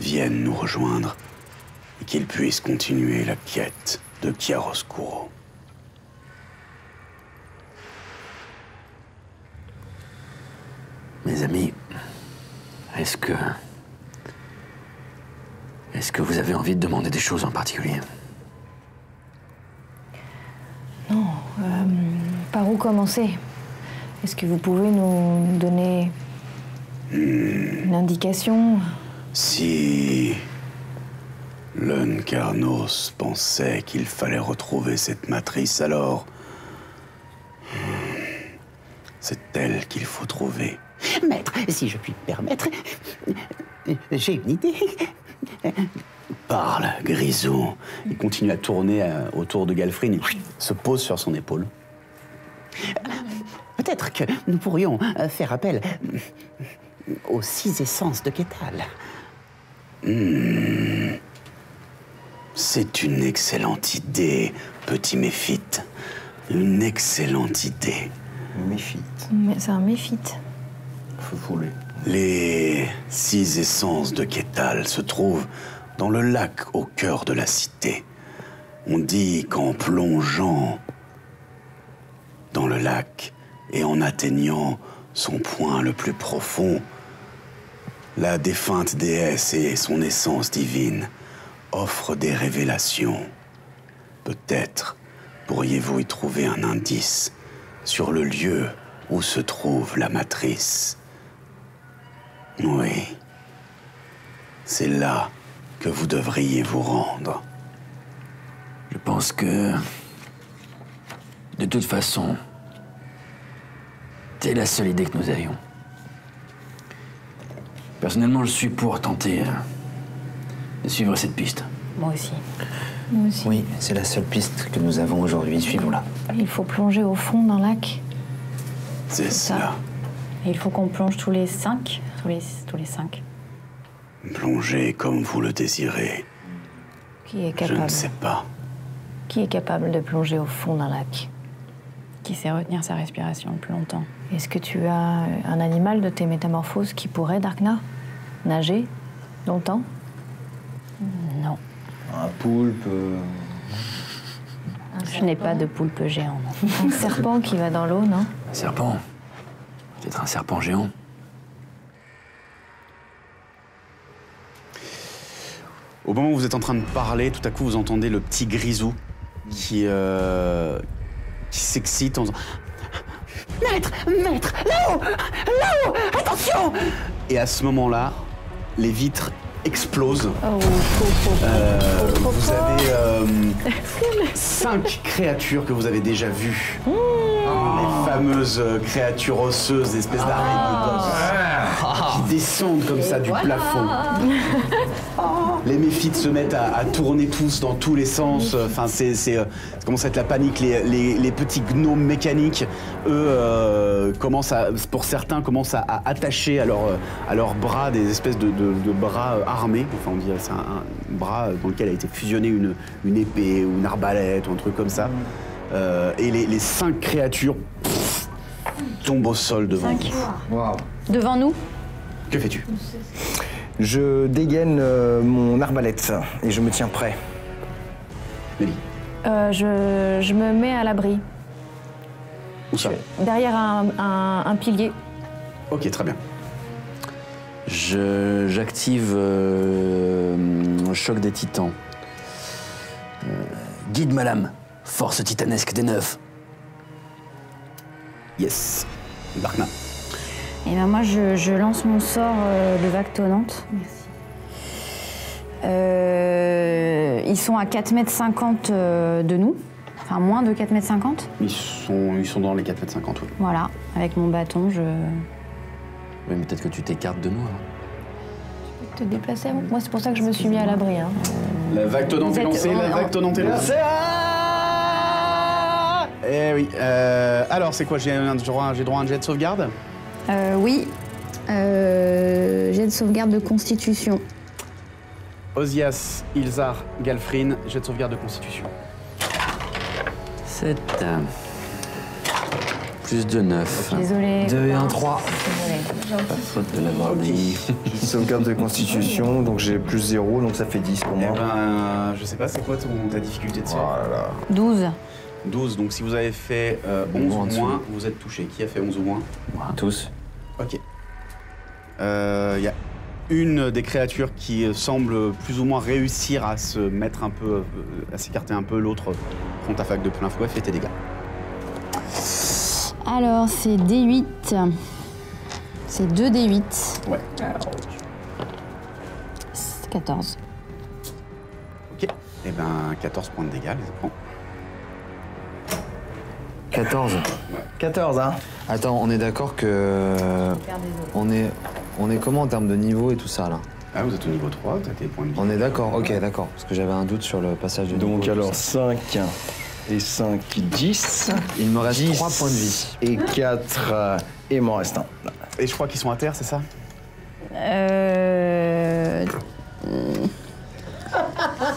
viennent nous rejoindre et qu'ils puissent continuer la quête de Chiaroscuro. Mes amis, est-ce que... Est-ce que vous avez envie de demander des choses en particulier? Par où commencer? Est-ce que vous pouvez nous donner une indication? Si l'Uncarnos pensait qu'il fallait retrouver cette matrice, alors c'est elle qu'il faut trouver. Maître, si je puis me permettre, j'ai une idée. Parle, Grisou. Il continue à tourner euh, autour de Galfrine. Il se pose sur son épaule. Peut-être que nous pourrions euh, faire appel euh, aux six essences de Kétal. C'est une excellente idée, petit méphite. Une excellente idée. Méfite. Mais C'est un méphite. Faut fouler. Les six essences de Kétal se trouvent dans le lac au cœur de la cité. On dit qu'en plongeant dans le lac et en atteignant son point le plus profond, la défunte déesse et son essence divine offrent des révélations. Peut-être pourriez-vous y trouver un indice sur le lieu où se trouve la matrice. Oui. C'est là que vous devriez vous rendre. Je pense que... De toute façon... C'est la seule idée que nous avions. Personnellement, je suis pour tenter euh, de suivre cette piste. Moi aussi. Moi aussi. Oui, c'est la seule piste que nous avons aujourd'hui. Suivons-la. Il faut plonger au fond d'un lac. C'est ça. Et il faut qu'on plonge tous les cinq Tous les, tous les cinq. Plongez comme vous le désirez. Qui est Je capable? ne sais pas. Qui est capable de plonger au fond d'un lac? Qui sait retenir sa respiration le plus longtemps? Est-ce que tu as un animal de tes métamorphoses qui pourrait, Darkna, nager longtemps? Non. Un poulpe. euh, Je n'ai pas de poulpe géant. non. Un serpent qui va dans l'eau, non? Un serpent. Peut-être un serpent géant. Au moment où vous êtes en train de parler, tout à coup, vous entendez le petit grisou qui, euh, qui s'excite en disant Maître, maître, là-haut, là-haut, attention Et à ce moment-là, les vitres explosent. Oh, Euh, vous avez euh, cinq créatures que vous avez déjà vues. Mmh. Les fameuses euh, créatures osseuses, des espèces d'araignées Ah. qui descendent comme ça du plafond. Les méphites se mettent à, à tourner tous dans tous les sens. Enfin, c'est, c'est, ça commence à être la panique. Les, les- les petits gnomes mécaniques, eux, euh, commencent à, pour certains, commencent à, à attacher à, leur, euh, à leurs bras des espèces de, de- de bras euh, armés. Enfin, on dirait c'est un, un bras dans lequel a été fusionné une, une épée ou une arbalète ou un truc comme ça. Euh, et les, les cinq créatures pff, tombent au sol devant vous. Waouh. Devant nous? Que fais-tu? Je dégaine euh, mon arbalète et je me tiens prêt. Mélie Euh, je, je me mets à l'abri, Où ça? Derrière un, un- un pilier. Ok, très bien. Je- J'active euh, le choc des titans. Euh, guide ma lame, force titanesque des neufs. Yes. Darkna. Et ben moi, je, je lance mon sort euh, de vague tonnante. Euh, ils sont à 4,50 m euh, de nous, enfin moins de 4,50 m. Ils sont, ils sont dans les 4 mètres 50, oui. Voilà, avec mon bâton, je. Oui, mais peut-être que tu t'écartes de nous. alors. Te déplacer Moi, c'est pour ça que je me suis mis à l'abri. hein. La vague tonnante est lancée, la vague tonnante est lancée. Eh oui. euh, alors, c'est quoi? J'ai un droit, j'ai droit à un jet de sauvegarde? Euh, oui. Euh, J'ai de sauvegarde de constitution. Osias, Ilzar, Galfrin, jet de sauvegarde de constitution. 7. Plus de 9. Désolée. 2 et 1, 3. Désolée. Pas faute de l'avoir dit. Sauvegarde de constitution, donc j'ai plus 0, donc ça fait 10 pour Eh moi. ben, je sais pas, c'est quoi ton- ta difficulté de save Oh là là. 12. 12, donc si vous avez fait euh, 11 en ou moins, vous êtes touché. Qui a fait 11 ou moins Tous. Ok. Il y a une des créatures qui euh, semble plus ou moins réussir à se mettre un peu, euh, à s'écarter un peu. L'autre prend ta fac de plein fouet, fait tes dégâts. Alors, c'est D8. C'est 2 D8. Ouais. C'est 14. Ok. Et ben 14 points de dégâts, les prend. 14. 14, hein Attends, on est d'accord que. On est, on est comment en termes de niveau et tout ça là? Ah, vous êtes au niveau 3, t'as tes points de vie. On est d'accord, ok, d'accord. Parce que j'avais un doute sur le passage du niveau. Donc et tout alors ça. 5 et 5, 10. Il me reste 10 3 points de vie. Et 4, et il m'en reste un. Et je crois qu'ils sont à terre, c'est ça? Euh...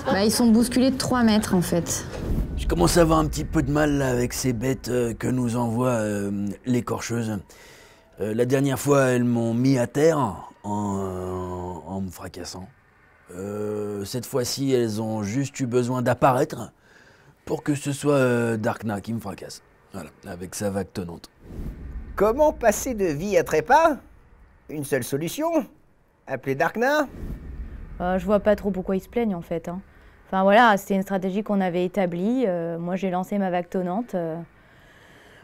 Bah, ils sont bousculés de 3 mètres en fait. Je commence à avoir un petit peu de mal là, avec ces bêtes euh, que nous envoient euh, les corcheuses. Euh, la dernière fois, elles m'ont mis à terre en, en me fracassant. Euh, cette fois-ci, elles ont juste eu besoin d'apparaître pour que ce soit euh, Darkna qui me fracasse. Voilà, avec sa vague tonnante. Comment passer de vie à trépas? Une seule solution? Appeler Darkna? Euh, je vois pas trop pourquoi ils se plaignent en fait. hein. Enfin voilà, c'était une stratégie qu'on avait établie. euh, moi j'ai lancé ma vague tonnante. euh.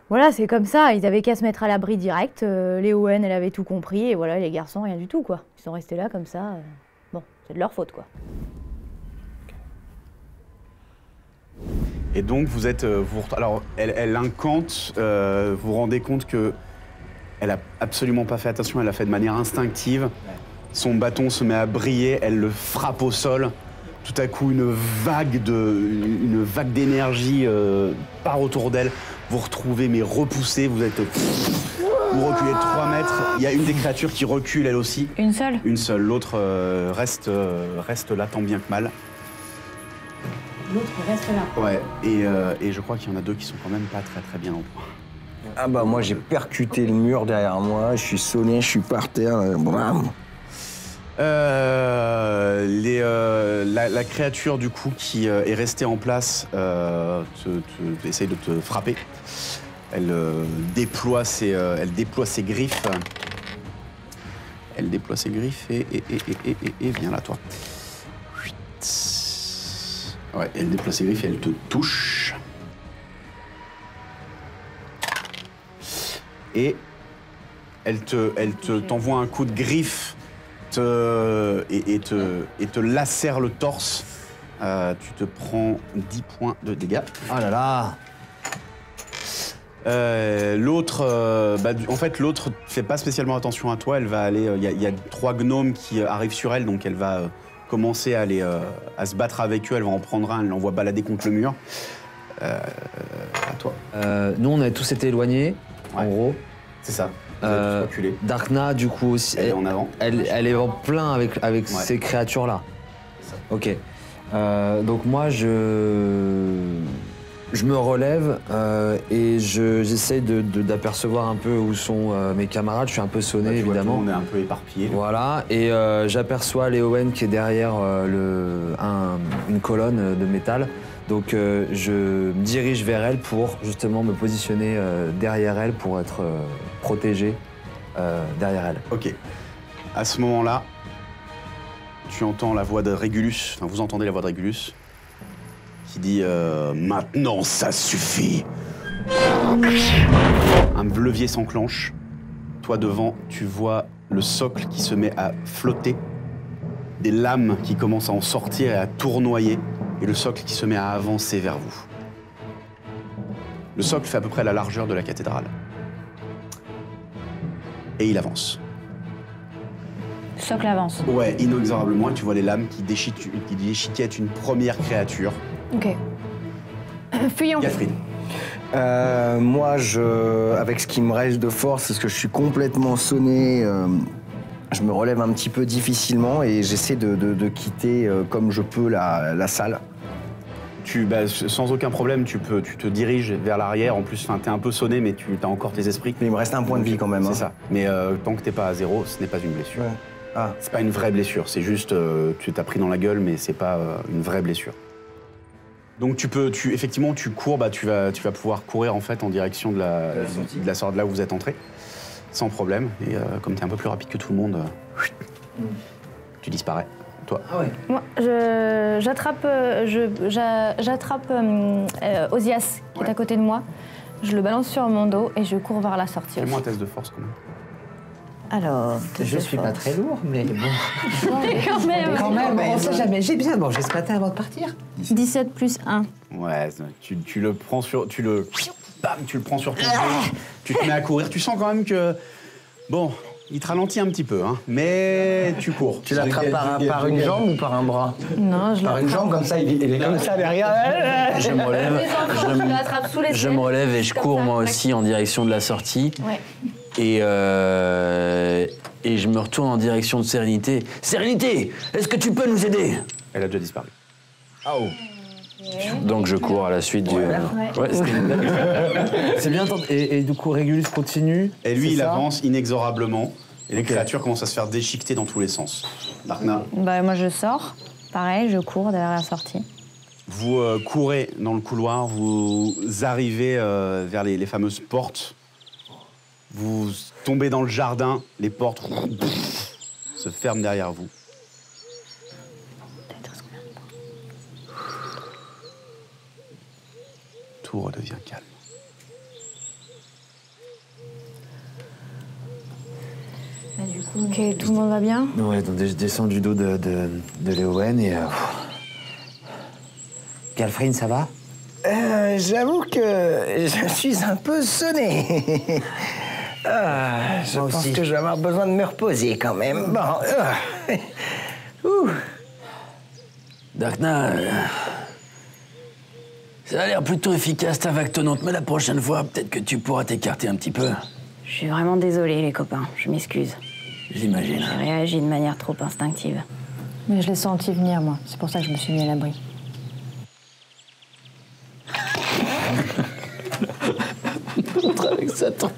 Voilà, c'est comme ça. Ils avaient qu'à se mettre à l'abri direct. euh, Léo N, elle avait tout compris. Et voilà, les garçons, rien du tout quoi. Ils sont restés là comme ça. euh. Bon, c'est de leur faute quoi. Et donc vous êtes, euh, vous, alors elle, elle incante, euh, vous vous rendez compte que elle a absolument pas fait attention, elle a fait de manière instinctive. Son bâton se met à briller, elle le frappe au sol. Tout à coup, une vague de, une vague d'énergie euh, part autour d'elle. Vous retrouvez mais repoussé, vous êtes, vous reculez de 3 mètres. Il y a une des créatures qui recule elle aussi. Une seule? Une seule, l'autre euh, reste, euh, reste là tant bien que mal. L'autre reste là. Ouais, et, euh, et je crois qu'il y en a deux qui sont quand même pas très très bien en point. Ah bah moi j'ai percuté le mur derrière moi, je suis sonné, je suis par terre. bram. Euh, les, euh, la, la créature du coup qui euh, est restée en place te- te- essaye de te frapper. Elle déploie ses, elle déploie ses griffes. Elle déploie ses griffes et et et et et, et, et viens là toi. Ouais, elle déploie ses griffes et elle te touche. Et elle te, elle te t'envoie un coup de griffe te, et, et te, et te lacère le torse. Euh, tu te prends 10 points de dégâts. Oh là là Euh, l'autre, euh, bah, en fait, l'autre fait pas spécialement attention à toi. Elle va aller. Il y, a- y a trois gnomes qui arrivent sur elle, donc elle va commencer à, aller, à se battre avec eux. Elle va en prendre un, elle l'envoie balader contre le mur. À toi. Nous, on a tous été éloignés, en gros. C'est ça. Euh. Darkna, du coup, aussi, Elle est en avant. elle, elle est en plein avec, avec Ouais. ces créatures-là. Ok. Euh, donc moi, je, je me relève euh, et je- j'essaie de- de- d'apercevoir un peu où sont mes camarades. Je suis un peu sonné, évidemment. monde est un peu éparpillé. Voilà, et j'aperçois Léowen qui est derrière le, un- une colonne de métal. Donc je me dirige vers elle pour justement me positionner derrière elle pour être euh, protégé euh, derrière elle. Ok. À ce moment-là, tu entends la voix de Régulus, enfin vous entendez la voix de Régulus, qui dit euh, Maintenant ça suffit Un levier s'enclenche. Toi devant, tu vois le socle qui se met à flotter, des lames qui commencent à en sortir et à tournoyer, et le socle qui se met à avancer vers vous. Le socle fait à peu près la largeur de la cathédrale. Et il avance. Socle avance. Ouais, inexorablement, et tu vois les lames qui, déchiquettent, qui déchiquettent une première créature. Ok. Fuyons. Gafrine. Euh, moi, je, avec ce qui me reste de force, parce que je suis complètement sonné, euh, je me relève un petit peu difficilement et j'essaie de, de- de quitter euh, comme je peux la, la salle. Tu, bah, sans aucun problème, tu, peux, tu te diriges vers l'arrière. En plus, t'es un peu sonné, mais tu as encore tes esprits. Mais il me reste un point de vie quand même. C'est hein. ça. Mais euh, tant que t'es pas à zéro, ce n'est pas une blessure. Ouais. Ah, C'est pas une vraie blessure. C'est juste, euh, tu t'as pris dans la gueule, mais c'est pas euh, une vraie blessure. Donc tu peux, tu, effectivement, tu cours, bah, tu, vas, tu vas pouvoir courir en fait en direction de la, de la sorte de là où vous êtes entré, sans problème. Et euh, comme tu es un peu plus rapide que tout le monde, euh, tu disparais. Toi. Moi, je- j'attrape euh, je- j'a- j'attrape euh, euh, Osias qui Ouais. est à côté de moi. Je le balance sur mon dos et je cours vers la sortie. Fais-moi un test de force quand même. Alors, Je suis pas très lourd, mais bon. quand même. Quand même, on sait jamais. J'ai bien mangé ce matin avant de partir. 17 plus 1. Ouais, tu, tu le prends sur, tu le, bam, tu le prends sur ton dos. Tu te mets à courir. Tu sens quand même que, bon, il te ralentit un petit peu, hein, mais tu cours. tu l'attrapes par, un- par une jambe ou par un bras Non, je Par une jambe, comme ça, il, il est comme ça derrière. Je me relève, Je l'attrape me relève et je cours moi aussi en direction de la sortie. Ouais. Et, euh, et je me retourne en direction de Sérénité. Sérénité, est-ce que tu peux nous aider? Elle a déjà disparu. Donc je cours à la suite du. Ouais, c'était- C'est bien tenté. Et, et du coup, Régulus continue. Et lui, c'est il ça avance inexorablement. Et les créatures commencent à se faire déchiqueter dans tous les sens. Darkna, Bah, moi, je sors. Pareil, je cours derrière la sortie. vous euh, courez dans le couloir, vous arrivez euh, vers les, les fameuses portes. Vous tombez dans le jardin, les portes se ferment derrière vous. Tout redevient calme. Ok, tout le monde va bien? Ouais, donc je descends du dos de, de, de Léowen et. euh, Galfrine, ça va? Euh, J'avoue que je suis un peu sonné. Ah, je Moi pense aussi. que je vais avoir besoin de me reposer quand même. Bon. Ouh. Darkna, euh, ça a l'air plutôt efficace ta vague tonnante, mais la prochaine fois, peut-être que tu pourras t'écarter un petit peu. Je suis vraiment désolée, les copains. Je m'excuse. J'imagine. J'ai réagi de manière trop instinctive. Mais je l'ai senti venir, moi. C'est pour ça que je me suis mis à l'abri. avec Satan.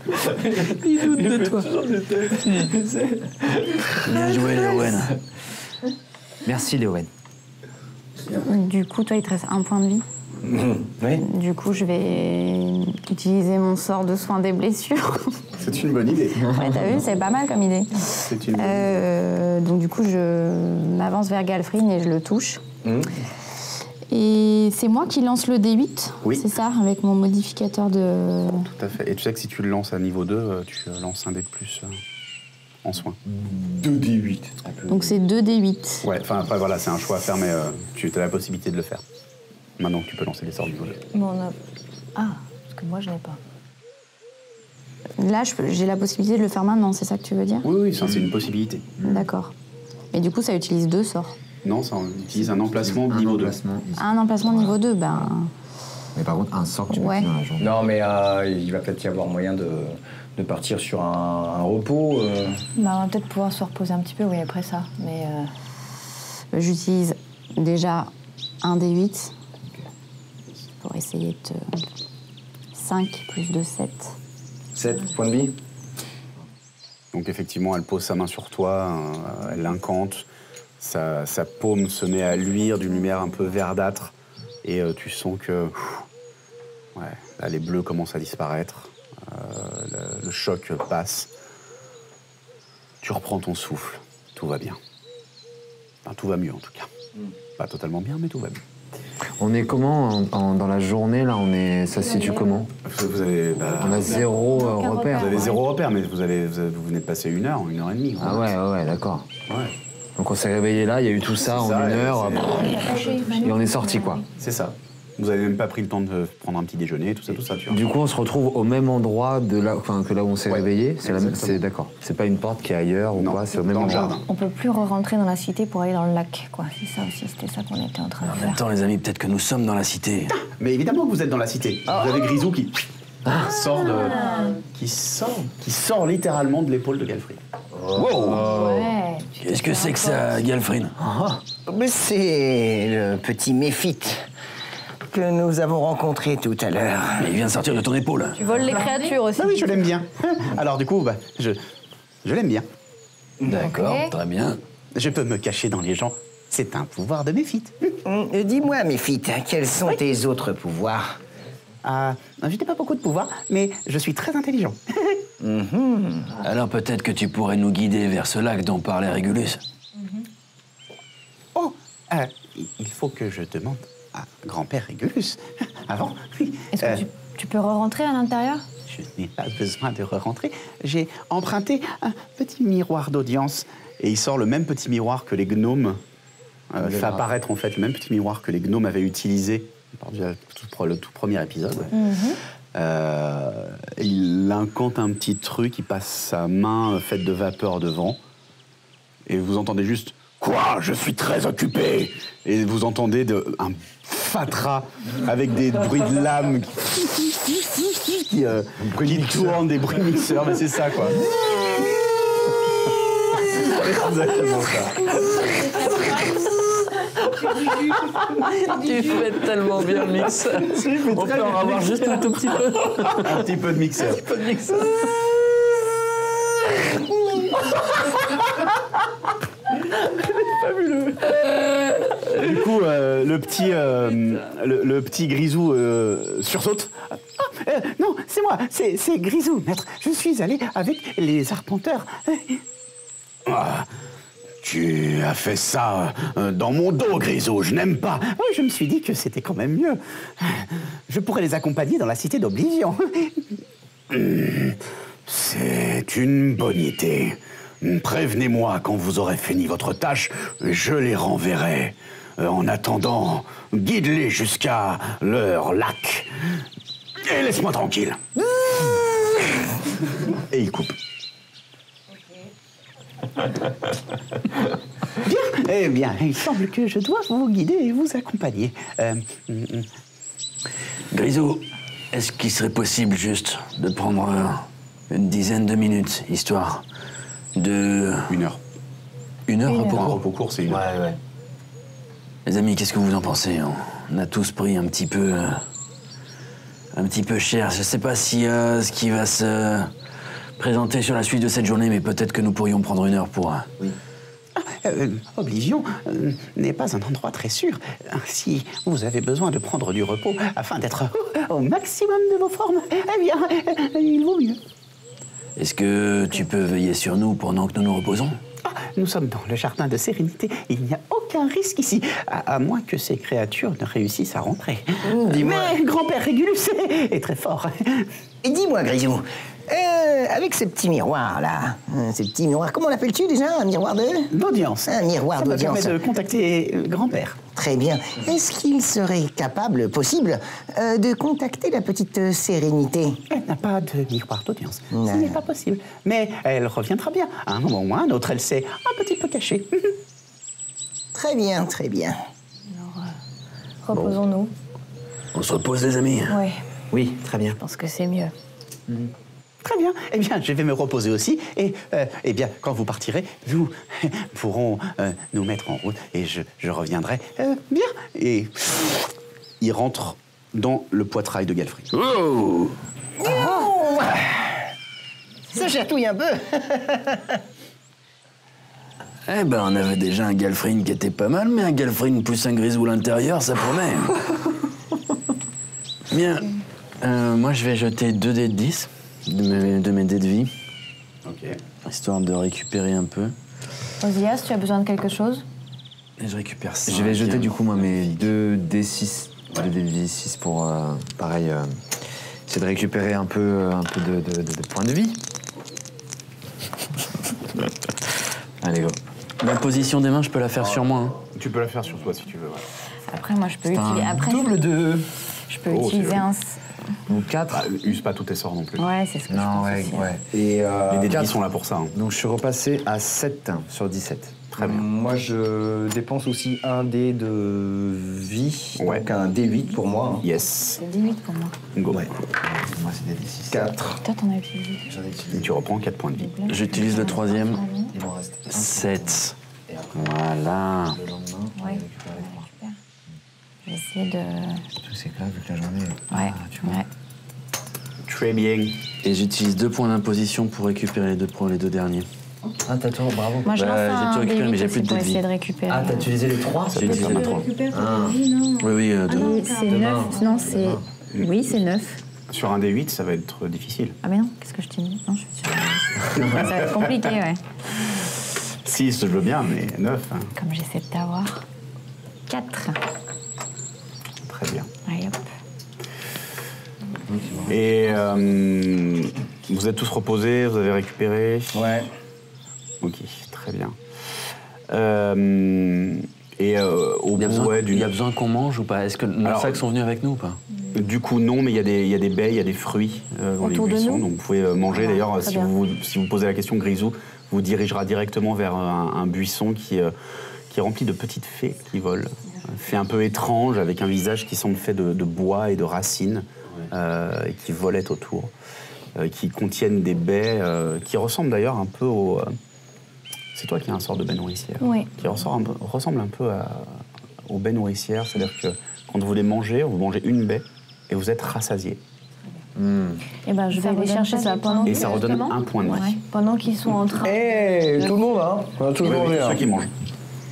Il doute de toi. Bien joué, Léowen. Merci, Léowen. Du coup, toi, il te reste un point de vie? Oui. Du coup, je vais utiliser mon sort de soin des blessures. C'est une bonne idée. ouais, t'as vu, c'est pas mal comme idée. C'est une bonne idée. Euh, donc du coup, je m'avance vers Galfrine et je le touche. Mmh. Et c'est moi qui lance le D8, Oui. c'est ça, avec mon modificateur de... Tout à fait. Et tu sais que si tu le lances à niveau 2, euh, tu euh, lances un dé de plus en soin. 2d8. Donc c'est 2 D8. Ouais, enfin après voilà, c'est un choix à faire, mais euh, tu as la possibilité de le faire. Maintenant que tu peux lancer les sorts 2. Bon, on a- Ah, parce que moi je n'ai pas. Là, j'ai la possibilité de le faire maintenant, c'est ça que tu veux dire Oui, oui, ça c'est une possibilité. D'accord. Et du coup, ça utilise deux sorts. Non, ça utilise un emplacement Un niveau emplacement ici. Un emplacement niveau 2, ben... Mais par contre, un sort que tu Ouais. utiliser dans la journée. Non, mais euh, il va peut-être y avoir moyen de, de partir sur un, un repos. euh. Bah, on va peut-être pouvoir se reposer un petit peu, oui, après ça. Mais euh, J'utilise déjà un D8 pour essayer de... 5 plus 2, 7. 7 points de vie. Donc effectivement, elle pose sa main sur toi, euh, elle l'incante, sa, sa paume se met à luire d'une lumière un peu verdâtre, et euh, tu sens que pff, ouais, là, les bleus commencent à disparaître, euh, le, le choc passe. Tu reprends ton souffle, tout va bien. Enfin, tout va mieux en tout cas. Pas totalement bien, mais tout va bien. On est comment en- en- dans la journée là On est, ça se situe comment Vous, vous avez, bah, On a zéro euh, repère. vous avez zéro repère, mais vous, avez, vous, venez de passer une heure, une heure et demie. quoi. Ah ouais, ouais, ouais, d'accord. Ouais. Donc on s'est réveillé là, il y a eu tout ça en ça, une heure, et on est sorti quoi. C'est ça. Vous avez même pas pris le temps de prendre un petit déjeuner, tout ça, tout ça, tu vois. Du coup, on se retrouve au même endroit de là, enfin, que là où on s'est Ouais, réveillé. C'est d'accord. C'est pas une porte qui est ailleurs ou Non, quoi. C'est au même dans le endroit. jardin. on peut plus re-rentrer dans la cité pour aller dans le lac, quoi. C'est ça aussi, c'était ça qu'on était en train de En même faire. temps, les amis, peut-être que nous sommes dans la cité. Mais évidemment que vous êtes dans la cité. Vous avez Grisou qui sort de, qui sort, qui sort littéralement de l'épaule de Galfrey. Ouais. Qu'est-ce que c'est que ça, Galfrine? Mais c'est le petit méphite que nous avons rencontré tout à l'heure. Mais il vient de sortir de ton épaule. Tu voles les créatures aussi. Ah oui, je l'aime bien. Alors du coup, bah, je, je l'aime bien. D'accord, très bien. Je peux me cacher dans les gens. C'est un pouvoir de méphite. Hum, Dis-moi, méphite, quels sont tes autres pouvoirs? Ah, je n'ai pas beaucoup de pouvoir, mais je suis très intelligent. Alors peut-être que tu pourrais nous guider vers ce lac dont parlait Régulus. Oh, euh, il faut que je demande à grand-père Régulus. Avant, oui. Est-ce que Euh, tu, tu peux re-rentrer à l'intérieur? Je n'ai pas besoin de re-rentrer. J'ai emprunté un petit miroir d'audience. Et il sort le même petit miroir que les gnomes. Euh, fait apparaître en fait le même petit miroir que les gnomes avaient utilisé tout, pre- le tout premier épisode. Euh, il incante un petit truc, il passe sa main euh, faite de vapeur devant. Et vous entendez juste Quoi? Je suis très occupé Et vous entendez de, un fatras avec des bruits de lames qui, qui, euh, qui tournent, des bruits de mixeurs, mais c'est ça quoi. C'est exactement ça. Tu fais tellement bien le mix. On peut en avoir juste un tout petit peu. Un petit peu de mixeur. Du coup, euh, le petit, euh, le, le petit Grisou euh, sursaute. Ah, non, c'est moi, c'est Grisou, maître. Je suis allé avec les arpenteurs. Ah, tu as fait ça dans mon dos, Grisou, je n'aime pas. Oui, je me suis dit que c'était quand même mieux. Je pourrais les accompagner dans la cité d'Oblivion. C'est une bonne idée. Prévenez-moi quand vous aurez fini votre tâche, je les renverrai. Euh, En attendant, guide-les jusqu'à leur lac. Et laisse-moi tranquille. Et il coupe. Bien, eh bien, il semble que je dois vous guider et vous accompagner. Euh, mm, mm. Grisou, est-ce qu'il serait possible juste de prendre une dizaine de minutes, histoire de... une heure. Une heure Pour un repos repos court, c'est une heure. ouais. Les amis, qu'est-ce que vous en pensez On a tous pris un petit peu... euh, un petit peu cher. Je sais pas si euh, ce qui va se présenter sur la suite de cette journée, mais peut-être que nous pourrions prendre une heure pour... euh, euh, Oblivion euh, n'est pas un endroit très sûr. Si vous avez besoin de prendre du repos afin d'être au, maximum de vos formes, eh bien, il vaut mieux. Est-ce que tu peux veiller sur nous pendant que nous nous reposons? Nous sommes dans le jardin de sérénité. Il n'y a aucun risque ici, à, à moins que ces créatures ne réussissent à rentrer. dis-moi. Mais grand-père Régulus est, est très fort. Et dis-moi, Grisou, euh, avec ces petits miroirs là, euh, ces petits miroirs, comment l'appelles-tu déjà Un miroir de D'audience. Un miroir Ça me d'audience. permet de contacter euh, grand-père. Très bien. Est-ce qu'il serait capable, possible, euh, de contacter la petite sérénité? Elle n'a pas de miroir d'audience. Ce n'est pas possible. Mais elle reviendra bien. À un moment ou à un autre, elle s'est un petit peu cachée. Très bien, très bien. Reposons-nous. On se repose, les amis Oui, Oui, très bien. je pense que c'est mieux. Très bien. Eh bien, je vais me reposer aussi. Et euh, eh bien, quand vous partirez, nous pourrons euh, nous mettre en route. Et je, je reviendrai euh, bien. Et il rentre dans le poitrail de Galfrey. Oh Ça chatouille un peu. Eh ben, on avait déjà un Galfrine qui était pas mal, mais un Galfrine plus un grisou à l'intérieur, ça promet. Bien. Euh, moi, je vais jeter 2 dés de 10 de mes, de mes dés de vie, Ok. histoire de récupérer un peu. Osias, tu as besoin de quelque chose? Et je récupère ça. Je vais jeter du coup moi mes 2 D6, 2 D6 pour euh, pareil, euh, essayer de récupérer un peu, euh, un peu de, de- de- de points de vie. Allez go. La position des mains, je peux la faire sur moi. hein. Tu peux la faire sur toi si tu veux. ouais. Après, moi, je peux C'est un utiliser. Après, Double de. je peux Oh, c'est utiliser un. Donc 4. Bah, use pas tous tes sorts non plus. Ouais, c'est ce que je Non, pense ouais, aussi. ouais. Et euh, Les quatre. sont là pour ça. hein. Donc je suis repassé à 7 sur 17. Très bien. Moi, je dépense aussi un dé de vie, Ouais. donc un D8 pour moi. hein. Yes. C'est 18 pour moi. Go. Moi c'est des D6. 4. Toi, t'en as utilisé. J'en ai Et tu reprends 4 points de vie. J'utilise le troisième. Il m'en reste un. 7. Et après, Voilà. le lendemain, on Ouais. récupère les points. Super. Je vais essayer de. Tout c'est que là, vu que la journée. Ouais. Ah, tu vois. ouais. Très bien. Et j'utilise deux points d'imposition pour récupérer les deux, pour les deux derniers. Ah, t'as tout, bravo. Moi, je Bah, j'ai tout récupéré, D8 mais j'ai plus de pour essayer vie. de récupérer. Ah, t'as utilisé les 3 J'ai utilisé les trois. Ah. Oui, oui, euh, deux. Oui, c'est 9. Non, c'est. Oui, c'est 9. Sur un D8, ça va être difficile. Ah, mais non, qu'est-ce que je t'ai mis? Non, je suis sûre. Ça va être compliqué, ouais. 6, je veux bien, mais 9. Comme j'essaie de t'avoir. 4. Très bien. Allez, hop. Et euh, vous êtes tous reposés, vous avez récupéré Ouais. Ok, très bien. Euh, et euh, au Il y a bout besoin, ouais, il y a besoin qu'on mange ou pas? Est-ce que nos Alors- sacs sont venus avec nous ou pas? Du coup, non, mais il y, a des- il y a des baies, il y a des fruits euh, dans Autour les buissons, donc vous pouvez manger. Ah, D'ailleurs, si bien. vous, si vous posez la question, Grisou vous dirigera directement vers un, un buisson qui, euh, qui est rempli de petites fées qui volent. Fées un peu étrange, avec un visage qui semble fait de, de bois et de racines, euh, et qui volaient autour, euh, qui contiennent des baies, euh, qui ressemblent d'ailleurs un peu au... euh, c'est toi qui as un sort de baie nourricière. Oui. Qui ressort un peu- ressemble un peu à- aux baies nourricières, c'est-à-dire que quand vous les mangez, vous mangez une baie et vous êtes rassasié. Eh ben, je vais aller chercher ça pendant Et qu'ils- ça redonne un point de vie. Ouais, pendant qu'ils sont en train. Eh, tout le monde, hein On a oui, mangé, hein. ceux qui mangent.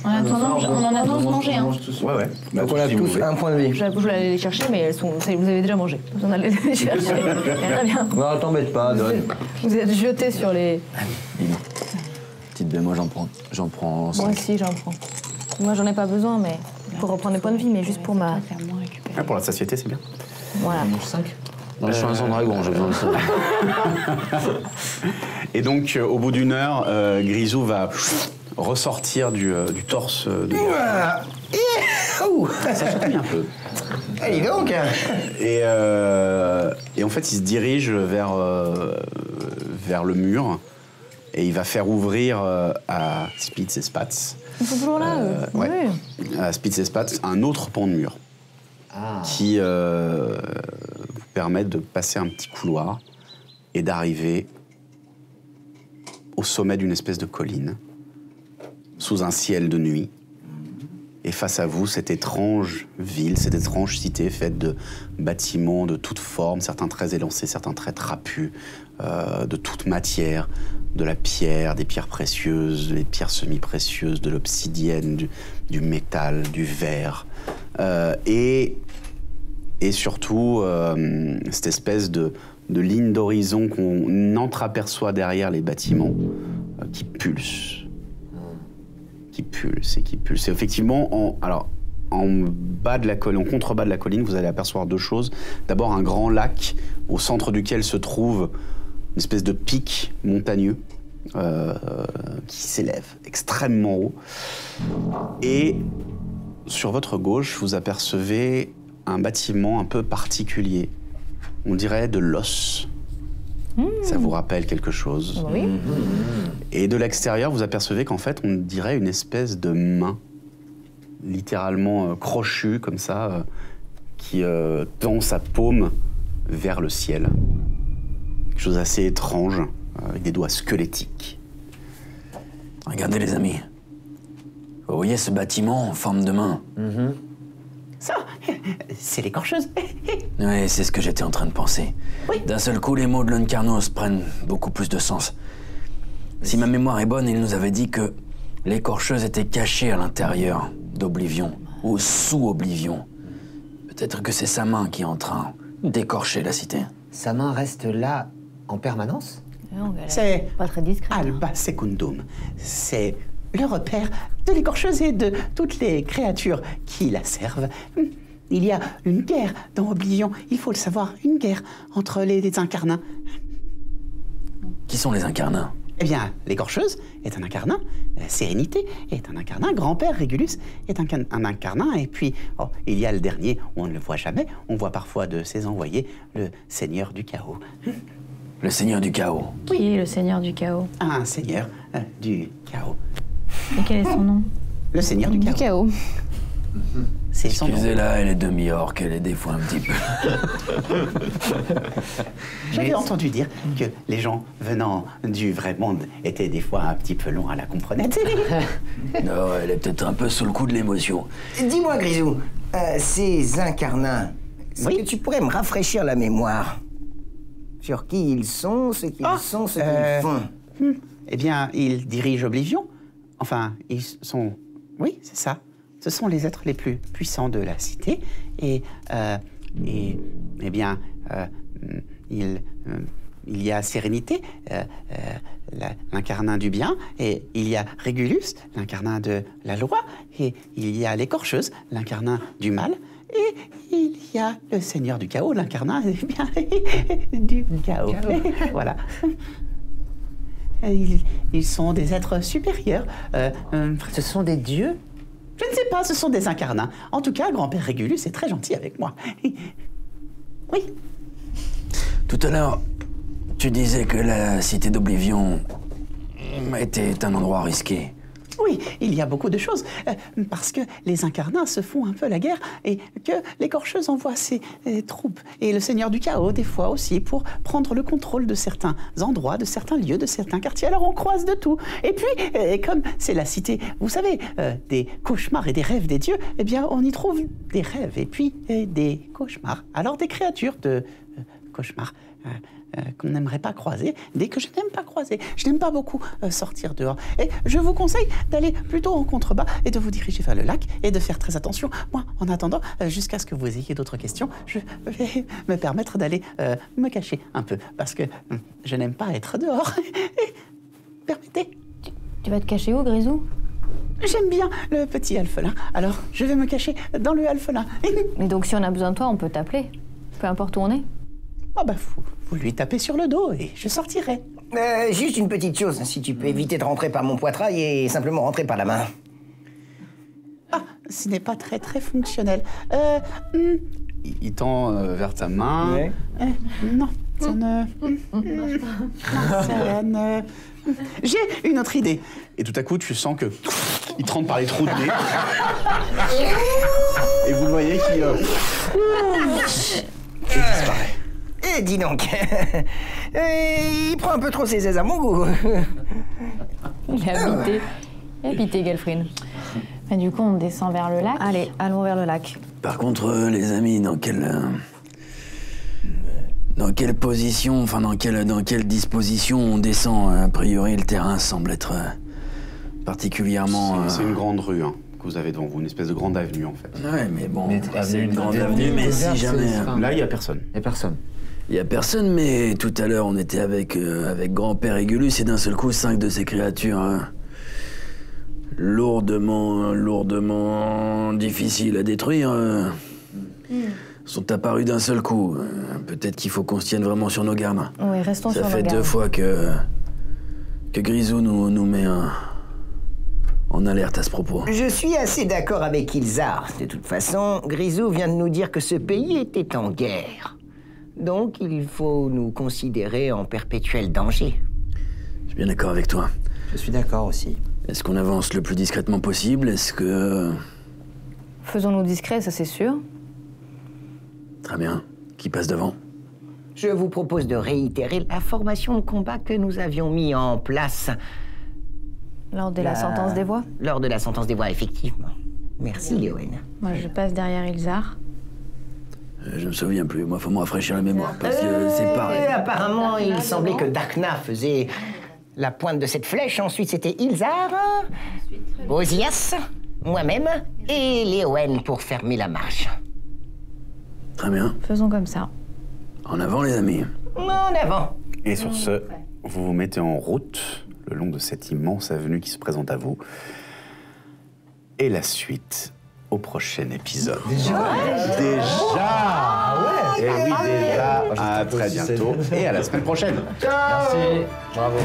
En attendant, on en a tous mangé, hein. Ouais, ouais. Bah, Donc on a si vous tous un point de vie. Je je voulais aller les chercher, mais elles sont, vous avez déjà mangé. Vous en allez les chercher. Très bien. Non, t'embête pas, donne. Vous êtes jetés sur les. Petite baie, moi j'en prends, j'en prends Moi aussi, j'en prends. Moi, j'en ai pas besoin, mais pour reprendre des points de vie, mais juste pour ma. Ah, pour la satiété, c'est bien. Voilà. Non, je suis un dragon, j'ai besoin de ça. Et donc, euh, au bout d'une heure, euh, Grisou va ressortir du, euh, du torse de Ah, eh, ouh, Ça chatouille un peu. Allez donc Et, euh, et en fait, il se dirige vers, euh, vers le mur et il va faire ouvrir euh, à Spitz et Spatz, Ils sont toujours là, eux. Euh, ouais. Oui. à Spitz et Spatz, un autre pan de mur qui euh, vous permet de passer un petit couloir et d'arriver au sommet d'une espèce de colline, sous un ciel de nuit. Et face à vous, cette étrange ville, cette étrange cité faite de bâtiments de toutes formes, certains très élancés, certains très trapus, euh, de toute matière, de la pierre, des pierres précieuses, des pierres semi-précieuses, de l'obsidienne, du, métal, du verre. Euh, et, et surtout, euh, cette espèce de, ligne d'horizon qu'on entreaperçoit derrière les bâtiments qui pulse qui pulse et qui pulse. Et effectivement, en, bas de la colline, en contrebas de la colline, vous allez apercevoir deux choses. D'abord, un grand lac au centre duquel se trouve une espèce de pic montagneux euh, qui s'élève extrêmement haut. Et sur votre gauche, vous apercevez un bâtiment un peu particulier. On dirait de l'os. Ça vous rappelle quelque chose? Oui. et de l'extérieur, vous apercevez qu'en fait, on dirait une espèce de main, littéralement euh, crochue comme ça, euh, qui euh, tend sa paume vers le ciel. Quelque chose d'assez étrange, euh, avec des doigts squelettiques. Regardez les amis. Vous voyez ce bâtiment en forme de main? Ça, c'est l'écorcheuse. Oui, c'est ce que j'étais en train de penser. D'un seul coup, les mots de Luncarnos prennent beaucoup plus de sens. Si ma mémoire est bonne, il nous avait dit que l'écorcheuse était cachée à l'intérieur d'Oblivion, ou sous Oblivion. Peut-être que c'est sa main qui est en train d'écorcher la cité. Sa main reste là en permanence C'est pas très discret. Alba Secundum. C'est le repère de l'écorcheuse et de toutes les créatures qui la servent. Il y a une guerre dans Oblivion, il faut le savoir, une guerre entre les, les incarnats. Qui sont les incarnats? Eh bien, l'écorcheuse est un incarnat, la sérénité est un incarnat, grand-père Régulus est un, un incarnat, et puis oh, il y a le dernier, on ne le voit jamais, on voit parfois de ses envoyés, le seigneur du chaos. Le seigneur du chaos. Qui est le seigneur du chaos? Un seigneur euh, du chaos. Et quel est son nom? Le seigneur du Du chaos. C'est son nom. Excusez-la, elle est demi-orque, elle est des fois un petit peu. J'avais entendu dire que les gens venant du vrai monde étaient des fois un petit peu longs à la comprenette. non, elle est peut-être un peu sous le coup de l'émotion. Dis-moi, Grisou, euh, ces incarnats, est-ce Oui. que tu pourrais me rafraîchir la mémoire Sur qui ils sont, ce qu'ils Ah, sont, ce euh, qu'ils font? Hmm. Eh bien, ils dirigent Oblivion. Enfin, ils sont... Oui, c'est ça. Ce sont les êtres les plus puissants de la cité. Et, euh, et eh bien, euh, il, euh, il y a Sérénité, l'incarnat du bien, et il y a Régulus, l'incarnat de la loi, et il y a l'écorcheuse, l'incarnat du mal, et il y a le seigneur du chaos, l'incarnat eh bien, du chaos. voilà. Ils, ils sont des êtres supérieurs. Euh, euh, Ce sont des dieux je ne sais pas, ce sont des incarnats. En tout cas, grand-père Régulus est très gentil avec moi. Oui, Tout à l'heure, tu disais que la cité d'Oblivion était un endroit risqué. Oui, il y a beaucoup de choses. Euh, parce que les incarnats se font un peu la guerre et que l'écorcheuse envoie ses euh, troupes. Et le seigneur du chaos, des fois aussi, pour prendre le contrôle de certains endroits, de certains lieux, de certains quartiers. Alors on croise de tout. Et puis, euh, comme c'est la cité, vous savez, des cauchemars et des rêves des dieux, eh bien, on y trouve des rêves et puis des cauchemars. Alors des créatures de cauchemars. Euh, qu'on n'aimerait pas croiser, dès que je n'aime pas croiser. Je n'aime pas beaucoup euh, sortir dehors. Et je vous conseille d'aller plutôt en contrebas et de vous diriger vers le lac et de faire très attention. Moi, en attendant, euh, jusqu'à ce que vous ayez d'autres questions, je vais me permettre d'aller euh, me cacher un peu, parce que hum, je n'aime pas être dehors. Permettez. Tu vas te cacher où, Grisou? J'aime bien le petit alphelin, alors je vais me cacher dans le alphelin. Mais donc, si on a besoin de toi, on peut t'appeler. Peu importe où on est. Ah bah, vous, vous lui tapez sur le dos et je sortirai. Euh, Juste une petite chose, si tu peux éviter de rentrer par mon poitrail et simplement rentrer par la main. Ah, ce n'est pas très très fonctionnel. Euh, hum, Il, il tend euh, vers ta main. Ouais. euh, non, ça ne. non, ça ne. J'ai une autre idée. Et tout à coup, tu sens que il te rentre par les trous de nez. Et vous le voyez qui euh, et disparaît. Eh, dis donc Eh, Il prend un peu trop ses aises à mon goût. Il a habité. Il a habité Gelfrin. Bah, du coup, on descend vers le lac. Allez, allons vers le lac. Par contre, euh, les amis, dans quelle. euh, Dans quelle position, enfin dans quelle, dans quelle disposition on descend A priori, le terrain semble être euh, particulièrement. C'est- C'est euh, une grande rue hein, que vous avez devant vous, une espèce de grande avenue en fait. Ouais, mais bon, Mais c'est avenue- une grande avenue avenue, mais ouverte, si jamais. c'est- euh, Là, il n'y a personne. Y a personne. Il y a personne, mais tout à l'heure, on était avec, euh, avec grand-père Régulus et d'un seul coup, cinq de ces créatures hein, lourdement, lourdement difficiles à détruire euh, sont apparues d'un seul coup. Euh, Peut-être qu'il faut qu'on se tienne vraiment sur nos gardes. Oui, restons Ça sur fait nos deux gardes. fois que, que Grisou nous, nous met un- en alerte à ce propos. Je suis assez d'accord avec Ilzar. De toute façon, Grisou vient de nous dire que ce pays était en guerre. Donc, il faut nous considérer en perpétuel danger. Je suis bien d'accord avec toi. Je suis d'accord aussi. Est-ce qu'on avance le plus discrètement possible? Est-ce que... Faisons-nous discrets, ça c'est sûr. Très bien. Qui passe devant? Je vous propose de réitérer la formation de combat que nous avions mis en place Lors de la, La- sentence des voix? lors de la sentence des voix, effectivement. Merci, Léowen. Moi, je passe derrière Ilzar. Euh, Je me souviens plus. Moi, faut me rafraîchir la mémoire parce que c'est pareil. Euh, apparemment, il semblait que Darkna faisait la pointe de cette flèche. Ensuite, c'était Ilzar, Osias, moi-même et Léowen pour fermer la marche. Très bien. Faisons comme ça. En avant, les amis. En avant. Et sur ce, vous vous mettez en route le long de cette immense avenue qui se présente à vous. Et la suite au prochain épisode. Déjà Déjà Et oui, déjà. À très bientôt. Et à la semaine prochaine. Merci. Bravo.